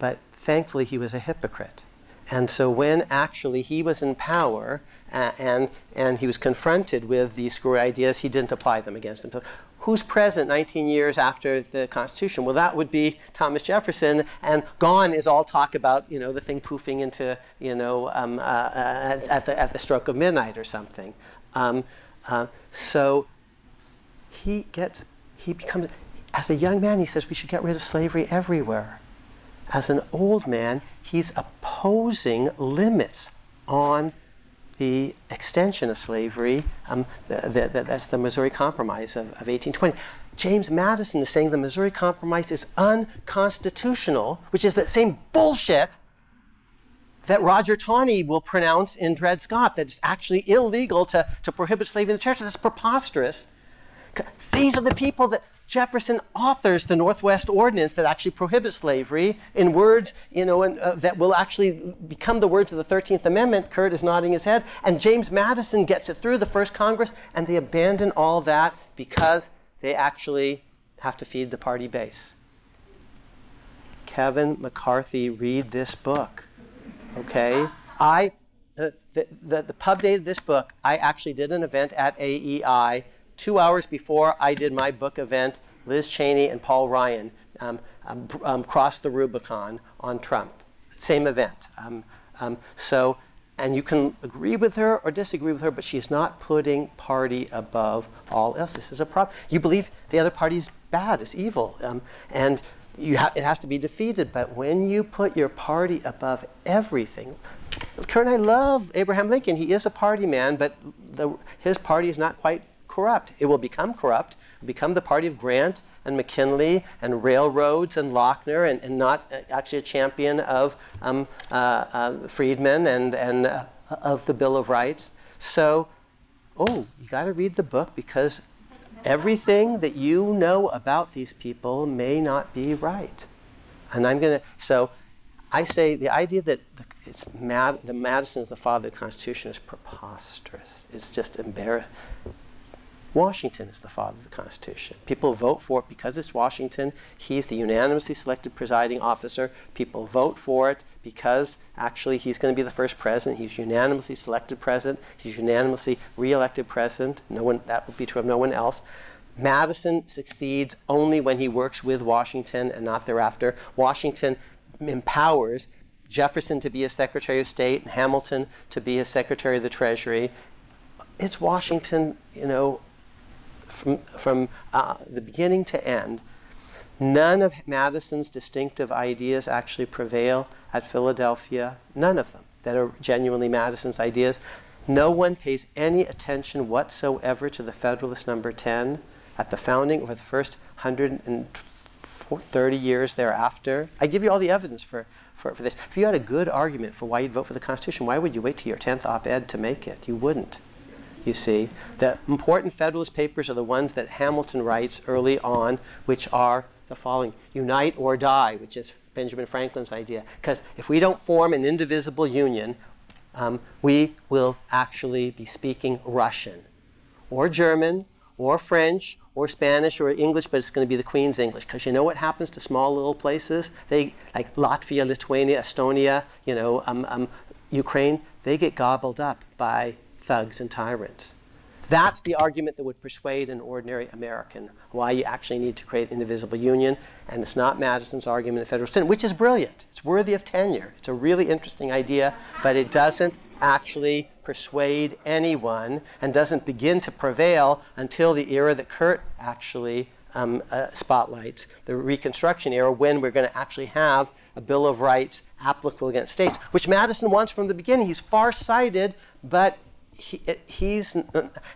But thankfully, he was a hypocrite. And so when actually he was in power uh, and, and he was confronted with these screwy ideas, he didn't apply them against him. So who's present 19 years after the Constitution? Well, that would be Thomas Jefferson, and gone is all talk about, you know, the thing poofing into, you know, um, uh, uh, at, the, at the stroke of midnight or something. Um, uh, so he gets, he becomes, as a young man, he says we should get rid of slavery everywhere as an old man, he's opposing limits on the extension of slavery. Um, the, the, that's the Missouri Compromise of, of 1820. James Madison is saying the Missouri Compromise is unconstitutional, which is the same bullshit that Roger Taney will pronounce in Dred Scott, that it's actually illegal to, to prohibit slavery in the church. That's preposterous. These are the people that Jefferson authors the Northwest Ordinance that actually prohibits slavery in words, you know, uh, that will actually become the words of the 13th Amendment. Kurt is nodding his head. And James Madison gets it through the first Congress, and they abandon all that because they actually have to feed the party base. Kevin McCarthy, read this book. Okay? I, the, the, the pub date of this book, I actually did an event at AEI two hours before I did my book event, Liz Cheney and Paul Ryan um, um, um, crossed the Rubicon on Trump. Same event. Um, um, so, and you can agree with her or disagree with her, but she's not putting party above all else. This is a problem. You believe the other party's bad, is evil, and ha- it has to be defeated. But when you put your party above everything, Kurt and I love Abraham Lincoln. He is a party man, but the, his party is not quite corrupt. It will become corrupt, become the party of Grant and McKinley and railroads and Lochner and, and not uh, actually a champion of um, uh, uh, freedmen and, and uh, of the Bill of Rights. So, oh, you got to read the book because everything that you know about these people may not be right. And I'm going to, so I say the idea that the, it's Mad, the Madison is the father of the Constitution is preposterous. It's just embarrassing. Washington is the father of the Constitution. People vote for it because it's Washington. He's the unanimously selected presiding officer. People vote for it because actually he's going to be the first president. He's unanimously selected president. He's unanimously reelected president. No one, that would be true of no one else. Madison succeeds only when he works with Washington and not thereafter. Washington empowers Jefferson to be a Secretary of State and Hamilton to be a Secretary of the Treasury. It's Washington, you know, from, from uh, the beginning to end. None of Madison's distinctive ideas actually prevail at Philadelphia. None of them that are genuinely Madison's ideas. No one pays any attention whatsoever to the Federalist number 10 at the founding or the first 130 years thereafter. I give you all the evidence for, for, for this. If you had a good argument for why you'd vote for the Constitution, why would you wait till your 10th op ed to make it? You wouldn't. You see, the important Federalist papers are the ones that Hamilton writes early on, which are the following Unite or Die, which is Benjamin Franklin's idea. Because if we don't form an indivisible union, um, we will actually be speaking Russian or German or French or Spanish or English, but it's going to be the Queen's English. Because you know what happens to small little places? They like Latvia, Lithuania, Estonia, you know, um, um, Ukraine. They get gobbled up by thugs and tyrants. That's the argument that would persuade an ordinary American why you actually need to create an indivisible union. And it's not Madison's argument in federal system, which is brilliant. It's worthy of tenure. It's a really interesting idea, but it doesn't actually persuade anyone and doesn't begin to prevail until the era that Kurt actually um, uh, spotlights, the Reconstruction era, when we're going to actually have a Bill of Rights applicable against states, which Madison wants from the beginning. He's far-sighted, but he, he's,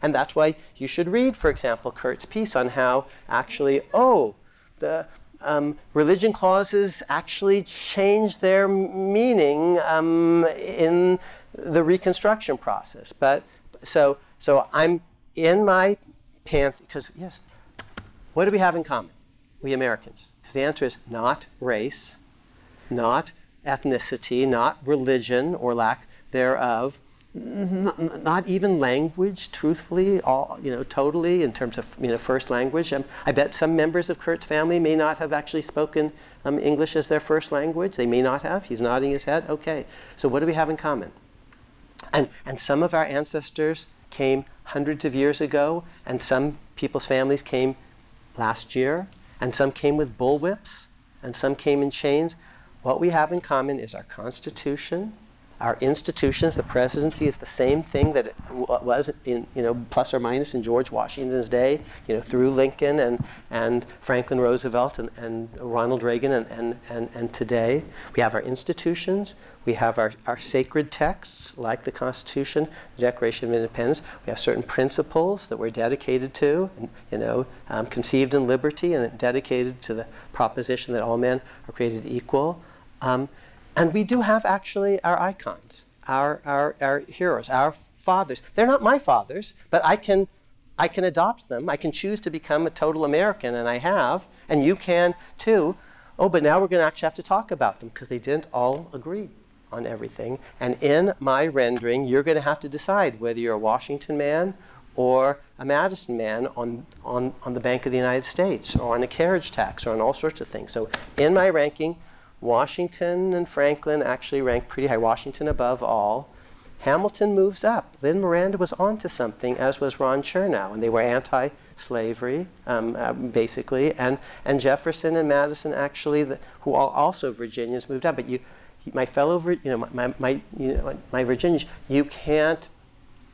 and that's why you should read, for example, Kurt's piece on how actually, oh, the um, religion clauses actually change their meaning um, in the Reconstruction process. But so, so I'm in my panth because yes, what do we have in common, we Americans? Because the answer is not race, not ethnicity, not religion or lack thereof, not, not, even language, truthfully, all you know, totally in terms of you know first language. Um, I bet some members of Kurt's family may not have actually spoken um, English as their first language. They may not have. He's nodding his head. Okay, so what do we have in common? And and some of our ancestors came hundreds of years ago, and some people's families came last year, and some came with bullwhips, and some came in chains. What we have in common is our Constitution our institutions, the presidency is the same thing that it was in, you know, plus or minus in George Washington's day, you know, through Lincoln and, and Franklin Roosevelt and, and Ronald Reagan and, and, and, and today. We have our institutions, we have our, our sacred texts like the Constitution, the Declaration of Independence. We have certain principles that we're dedicated to, and, you know, um, conceived in liberty and dedicated to the proposition that all men are created equal. Um, and we do have actually our icons, our, our, our heroes, our fathers. They're not my fathers, but I can, I can adopt them. I can choose to become a total American, and I have, and you can too. Oh, but now we're going to actually have to talk about them because they didn't all agree on everything. And in my rendering, you're going to have to decide whether you're a Washington man or a Madison man on, on, on the Bank of the United States or on a carriage tax or on all sorts of things. So in my ranking, Washington and Franklin actually ranked pretty high, Washington above all. Hamilton moves up. Lin Miranda was onto something, as was Ron Chernow, and they were anti-slavery, um, uh, basically. And, and Jefferson and Madison actually, the, who are also Virginians, moved up. But you, my fellow, you know, my, my, you know, my Virginians, you can't,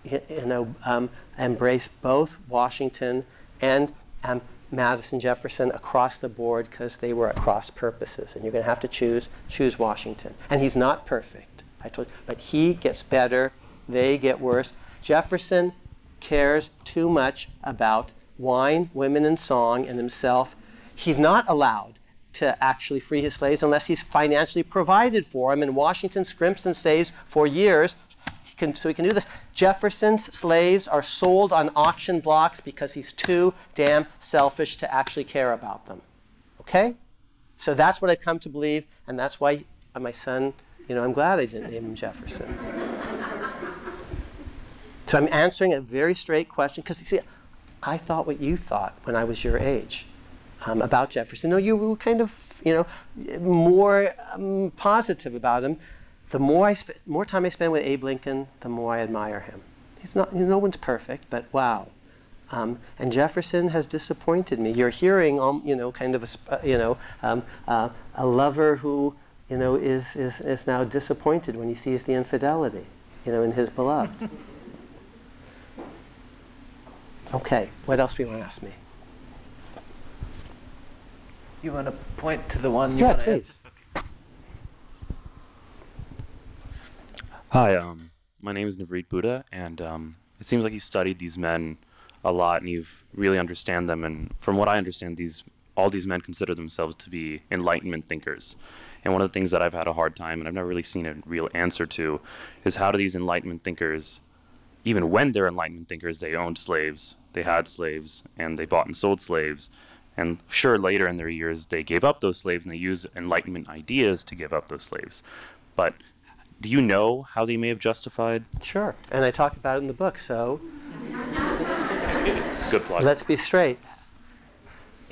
you know, um, embrace both Washington and um, Madison, Jefferson across the board because they were at cross purposes, and you're going to have to choose choose Washington. And he's not perfect, I told you, but he gets better. They get worse. Jefferson cares too much about wine, women, and song, and himself. He's not allowed to actually free his slaves unless he's financially provided for them. And Washington scrimps and saves for years can, so we can do this. Jefferson's slaves are sold on auction blocks because he's too damn selfish to actually care about them. Okay? So that's what I've come to believe, and that's why my son, you know, I'm glad I didn't name him Jefferson. so I'm answering a very straight question because you see, I thought what you thought when I was your age um, about Jefferson. No, you were kind of, you know, more um, positive about him the more I sp- more time I spend with Abe Lincoln, the more I admire him. He's not, you know, no one's perfect, but wow. Um, and Jefferson has disappointed me. You're hearing, um, you know, kind of a, uh, you know, um, uh, a lover who you know, is, is, is now disappointed when he sees the infidelity, you know, in his beloved. okay, what else do you want to ask me? You want to point to the one you yeah, want to please. Hi, um, my name is Navreet Buddha, and um, it seems like you studied these men a lot, and you've really understand them. And from what I understand, these all these men consider themselves to be Enlightenment thinkers. And one of the things that I've had a hard time, and I've never really seen a real answer to, is how do these Enlightenment thinkers, even when they're Enlightenment thinkers, they owned slaves, they had slaves, and they bought and sold slaves, and sure, later in their years, they gave up those slaves and they used Enlightenment ideas to give up those slaves. But do you know how they may have justified? Sure, and I talk about it in the book, so. Good plug. Let's be straight.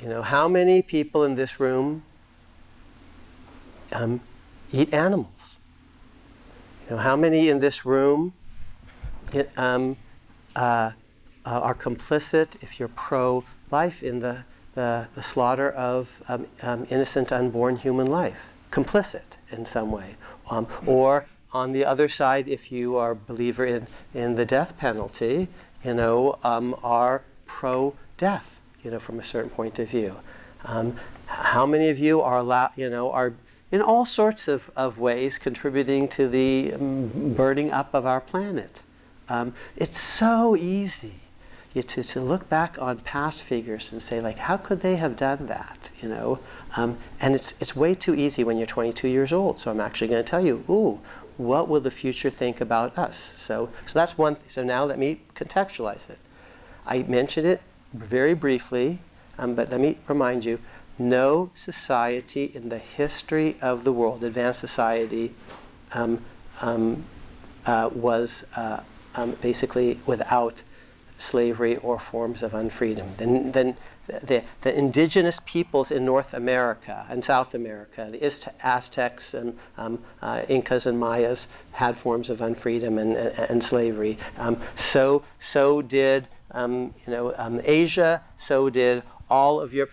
You know, how many people in this room um, eat animals? You know, how many in this room it, um, uh, uh, are complicit, if you're pro life, in the the, the slaughter of um, um, innocent unborn human life, complicit in some way. Um, or on the other side, if you are a believer in, in the death penalty, you know, um, are pro-death, you know, from a certain point of view. Um, how many of you are, you know, are in all sorts of, of ways contributing to the um, burning up of our planet? it's so easy to, to look back on past figures and say like how could they have done that you know um, and it's, it's way too easy when you're 22 years old so i'm actually going to tell you ooh what will the future think about us so so that's one thing so now let me contextualize it i mentioned it very briefly um, but let me remind you no society in the history of the world advanced society um, um uh, was uh, um, basically without slavery or forms of unfreedom. Then, then the, the, indigenous peoples in North America and South America, the Aztecs and um, uh, Incas and Mayas had forms of unfreedom and, and, and slavery. Um, so, so did um, you know, um, Asia, so did all of Europe.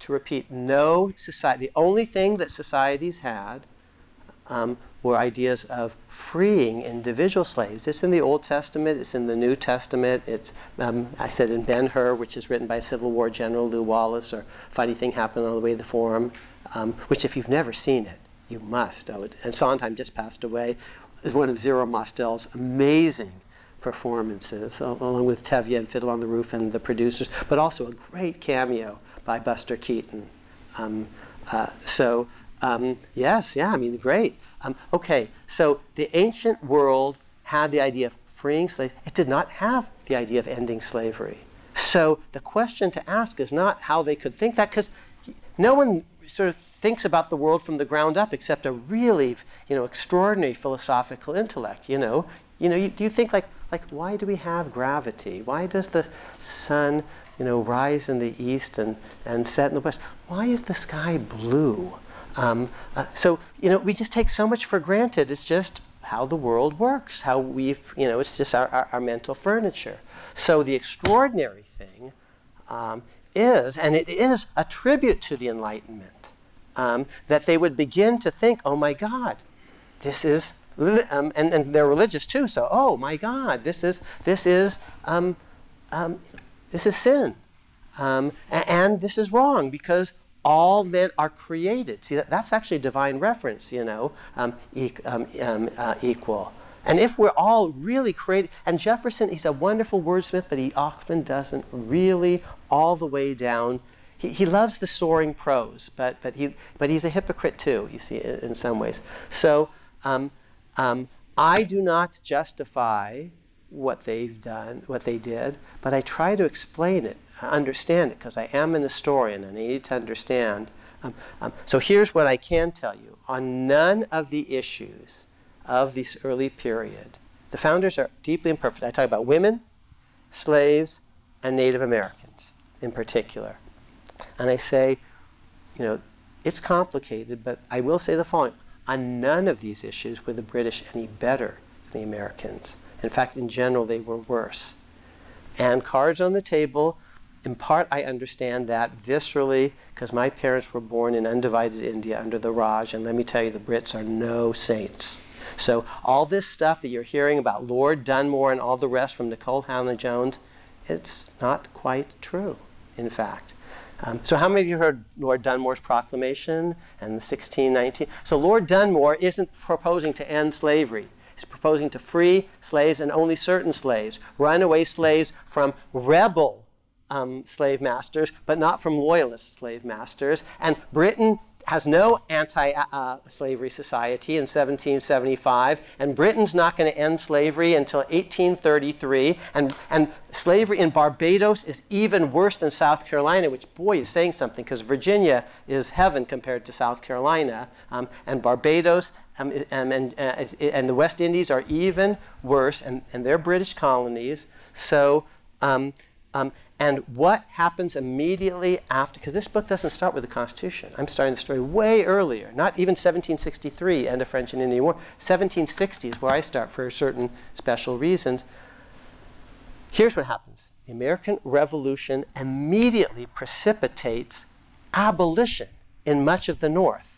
To repeat, no society, the only thing that societies had um, were ideas of freeing individual slaves. It's in the Old Testament, it's in the New Testament. It's, um, I said in Ben Hur, which is written by Civil War General Lew Wallace, or Funny Thing Happened on the Way to the Forum, um, which if you've never seen it, you must. Oh, and Sondheim just passed away. It's one of Zero Mostel's amazing performances, along with Tevye and Fiddler on the Roof and the producers, but also a great cameo by Buster Keaton. Um, uh, so, um, yes, yeah, I mean, great. Um, okay, so the ancient world had the idea of freeing slaves. It did not have the idea of ending slavery. So the question to ask is not how they could think that, because no one sort of thinks about the world from the ground up except a really, you know, extraordinary philosophical intellect. You know, you know, you, do you think like, like why do we have gravity? Why does the sun, you know, rise in the east and, and set in the west? Why is the sky blue? Um, uh, so, you know, we just take so much for granted. It's just how the world works, how we've, you know, it's just our, our, our mental furniture. So the extraordinary thing um, is, and it is a tribute to the Enlightenment, um, that they would begin to think, oh my God, this is, um, and, and they're religious too, so, oh my God, this is, this is, um, um, this is sin. And, and this is wrong because all men are created. See, that, that's actually a divine reference, you know, um, e- um, um, uh, equal. And if we're all really created, and Jefferson, he's a wonderful wordsmith, but he often doesn't really all the way down. He, he loves the soaring prose, but, but, he, but he's a hypocrite too, you see, in, in some ways. So um, um, I do not justify what they've done, what they did, but I try to explain it understand it because I am an historian and I need to understand. Um, um, so here's what I can tell you on none of the issues of this early period, the founders are deeply imperfect. I talk about women, slaves, and Native Americans in particular. And I say, you know, it's complicated, but I will say the following. On none of these issues were the British any better than the Americans. In fact, in general, they were worse. And cards on the table, in part, I understand that viscerally because my parents were born in undivided India under the Raj, and let me tell you, the Brits are no saints. So, all this stuff that you're hearing about Lord Dunmore and all the rest from Nicole Hannah-Jones, it's not quite true, in fact. Um, so, how many of you heard Lord Dunmore's proclamation and the 1619? So, Lord Dunmore isn't proposing to end slavery. He's proposing to free slaves and only certain slaves, runaway slaves from rebel um, slave masters, but not from loyalist slave masters. And Britain has no anti-slavery society in 1775, and Britain's not going to end slavery until 1833. And, and slavery in Barbados is even worse than South Carolina, which, boy, is saying something, because Virginia is heaven compared to South Carolina. Um, and Barbados um, and, and, uh, and, the West Indies are even worse, and, and they're British colonies. So, um, um and what happens immediately after, because this book doesn't start with the Constitution. I'm starting the story way earlier, not even 1763, end of French and Indian War. 1760 is where I start for certain special reasons. Here's what happens the American Revolution immediately precipitates abolition in much of the North.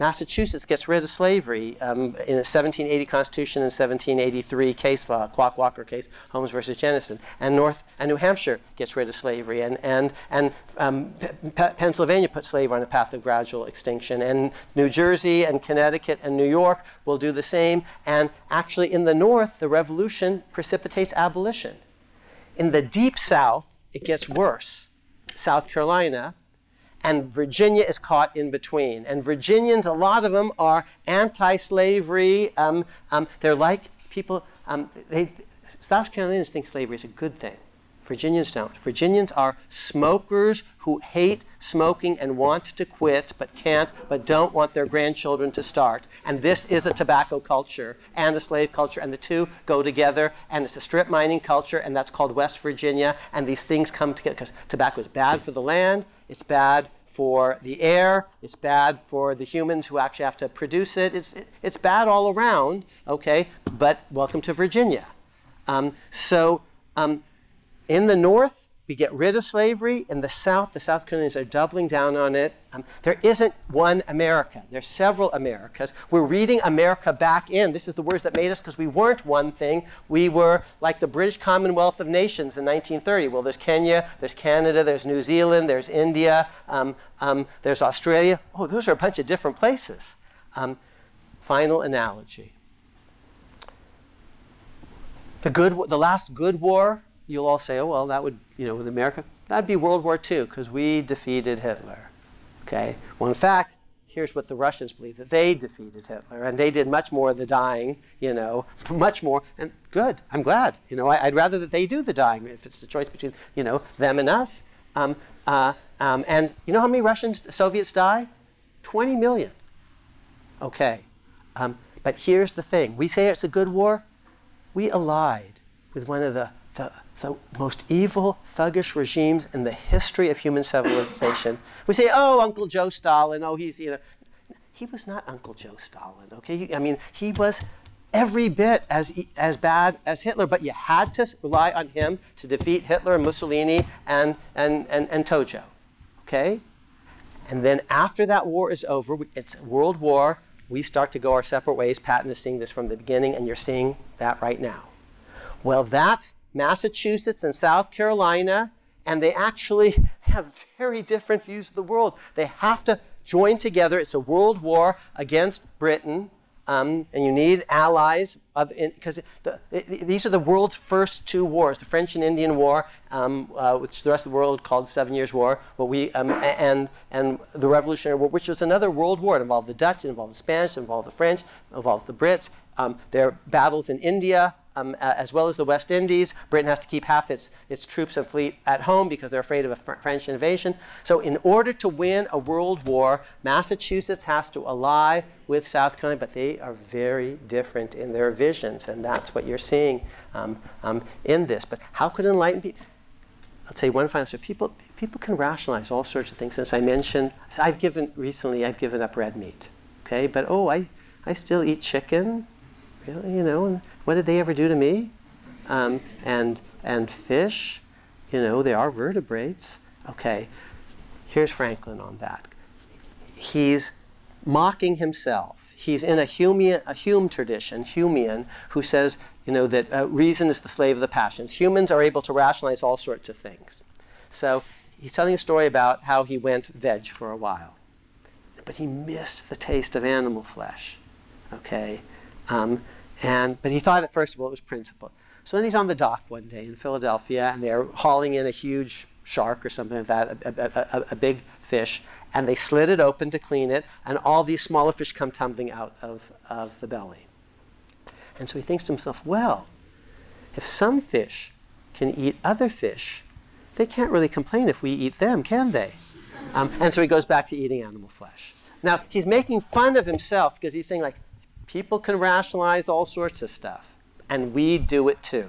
Massachusetts gets rid of slavery um, in a 1780 Constitution and 1783 case law, Quock Walker case, Holmes versus Jennison. And North and New Hampshire gets rid of slavery, and and and um, Pennsylvania puts slavery on a path of gradual extinction, and New Jersey and Connecticut and New York will do the same. And actually, in the North, the Revolution precipitates abolition. In the Deep South, it gets worse. South Carolina and Virginia is caught in between. And Virginians, a lot of them are anti-slavery. Um, um, they're like people. Um, they, South Carolinians think slavery is a good thing. Virginians don't. Virginians are smokers who hate smoking and want to quit but can't, but don't want their grandchildren to start. And this is a tobacco culture and a slave culture, and the two go together. And it's a strip mining culture, and that's called West Virginia. And these things come together because tobacco is bad for the land, it's bad for the air, it's bad for the humans who actually have to produce it. It's, it's bad all around, okay? But welcome to Virginia. Um, so, um, in the North, we get rid of slavery. In the South, the South Carolinians are doubling down on it. Um, there isn't one America. There's several Americas. We're reading America back in. This is the words that made us because we weren't one thing. We were like the British Commonwealth of Nations in 1930. Well, there's Kenya, there's Canada, there's New Zealand, there's India, um, um, there's Australia. Oh, those are a bunch of different places. Um, final analogy. The, good, the last good war you'll all say, oh, well, that would, you know, with America, that'd be World War II because we defeated Hitler. Okay? Well, in fact, here's what the Russians believe that they defeated Hitler and they did much more of the dying, you know, much more. And good, I'm glad. You know, I, would rather that they do the dying if it's the choice between, you know, them and us. Um, uh, um, and you know how many Russians, Soviets die? 20 million. Okay. Um, but here's the thing we say it's a good war. We allied with one of the, the the most evil, thuggish regimes in the history of human civilization. We say, oh, Uncle Joe Stalin, oh, he's, you know. He was not Uncle Joe Stalin, okay? I mean, he was every bit as, as bad as Hitler, but you had to rely on him to defeat Hitler and Mussolini and, and, and, and Tojo, okay? And then after that war is over, it's World War, we start to go our separate ways. Patton is seeing this from the beginning, and you're seeing that right now. Well, that's Massachusetts and South Carolina, and they actually have very different views of the world. They have to join together. It's a world war against Britain. Um, and you need allies because the, these are the world's first two wars: the French and Indian War, um, uh, which the rest of the world called the Seven Years' War, we um, and and the Revolutionary War, which was another world war. It involved the Dutch, it involved the Spanish, it involved the French, it involved the Brits. Um, there are battles in India, um, as well as the West Indies. Britain has to keep half its, its troops and fleet at home because they're afraid of a fr French invasion. So, in order to win a world war, Massachusetts has to ally with South Carolina, but they are very different in their visions, and that's what you're seeing um, um, in this. But how could enlightened people? I'll tell you one final story. People, people can rationalize all sorts of things. As I mentioned, I've given recently, I've given up red meat. Okay, but oh, I, I still eat chicken really, you know, what did they ever do to me? Um, and, and fish, You know, they are vertebrates. Okay, here's Franklin on that. He's mocking himself. He's in a, Humean, a Hume tradition, Humean, who says, you know, that uh, reason is the slave of the passions. Humans are able to rationalize all sorts of things. So he's telling a story about how he went veg for a while, but he missed the taste of animal flesh. Okay, um, and but he thought at first, well, it was principle. So then he's on the dock one day in Philadelphia, and they're hauling in a huge shark or something like that, a, a, a, a, big fish, and they slit it open to clean it, and all these smaller fish come tumbling out of, of the belly. And so he thinks to himself, well, if some fish can eat other fish, they can't really complain if we eat them, can they? Um, and so he goes back to eating animal flesh. Now, he's making fun of himself because he's saying, like, people can rationalize all sorts of stuff, and we do it too.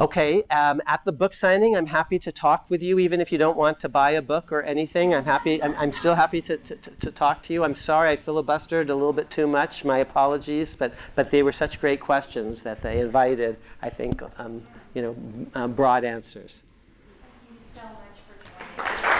Okay, um, at the book signing, I'm happy to talk with you, even if you don't want to buy a book or anything. I'm happy. I'm, I'm still happy to, to, to, talk to you. I'm sorry I filibustered a little bit too much. My apologies, but but they were such great questions that they invited. I think um, you know, uh, broad answers. Thank you so much for joining us.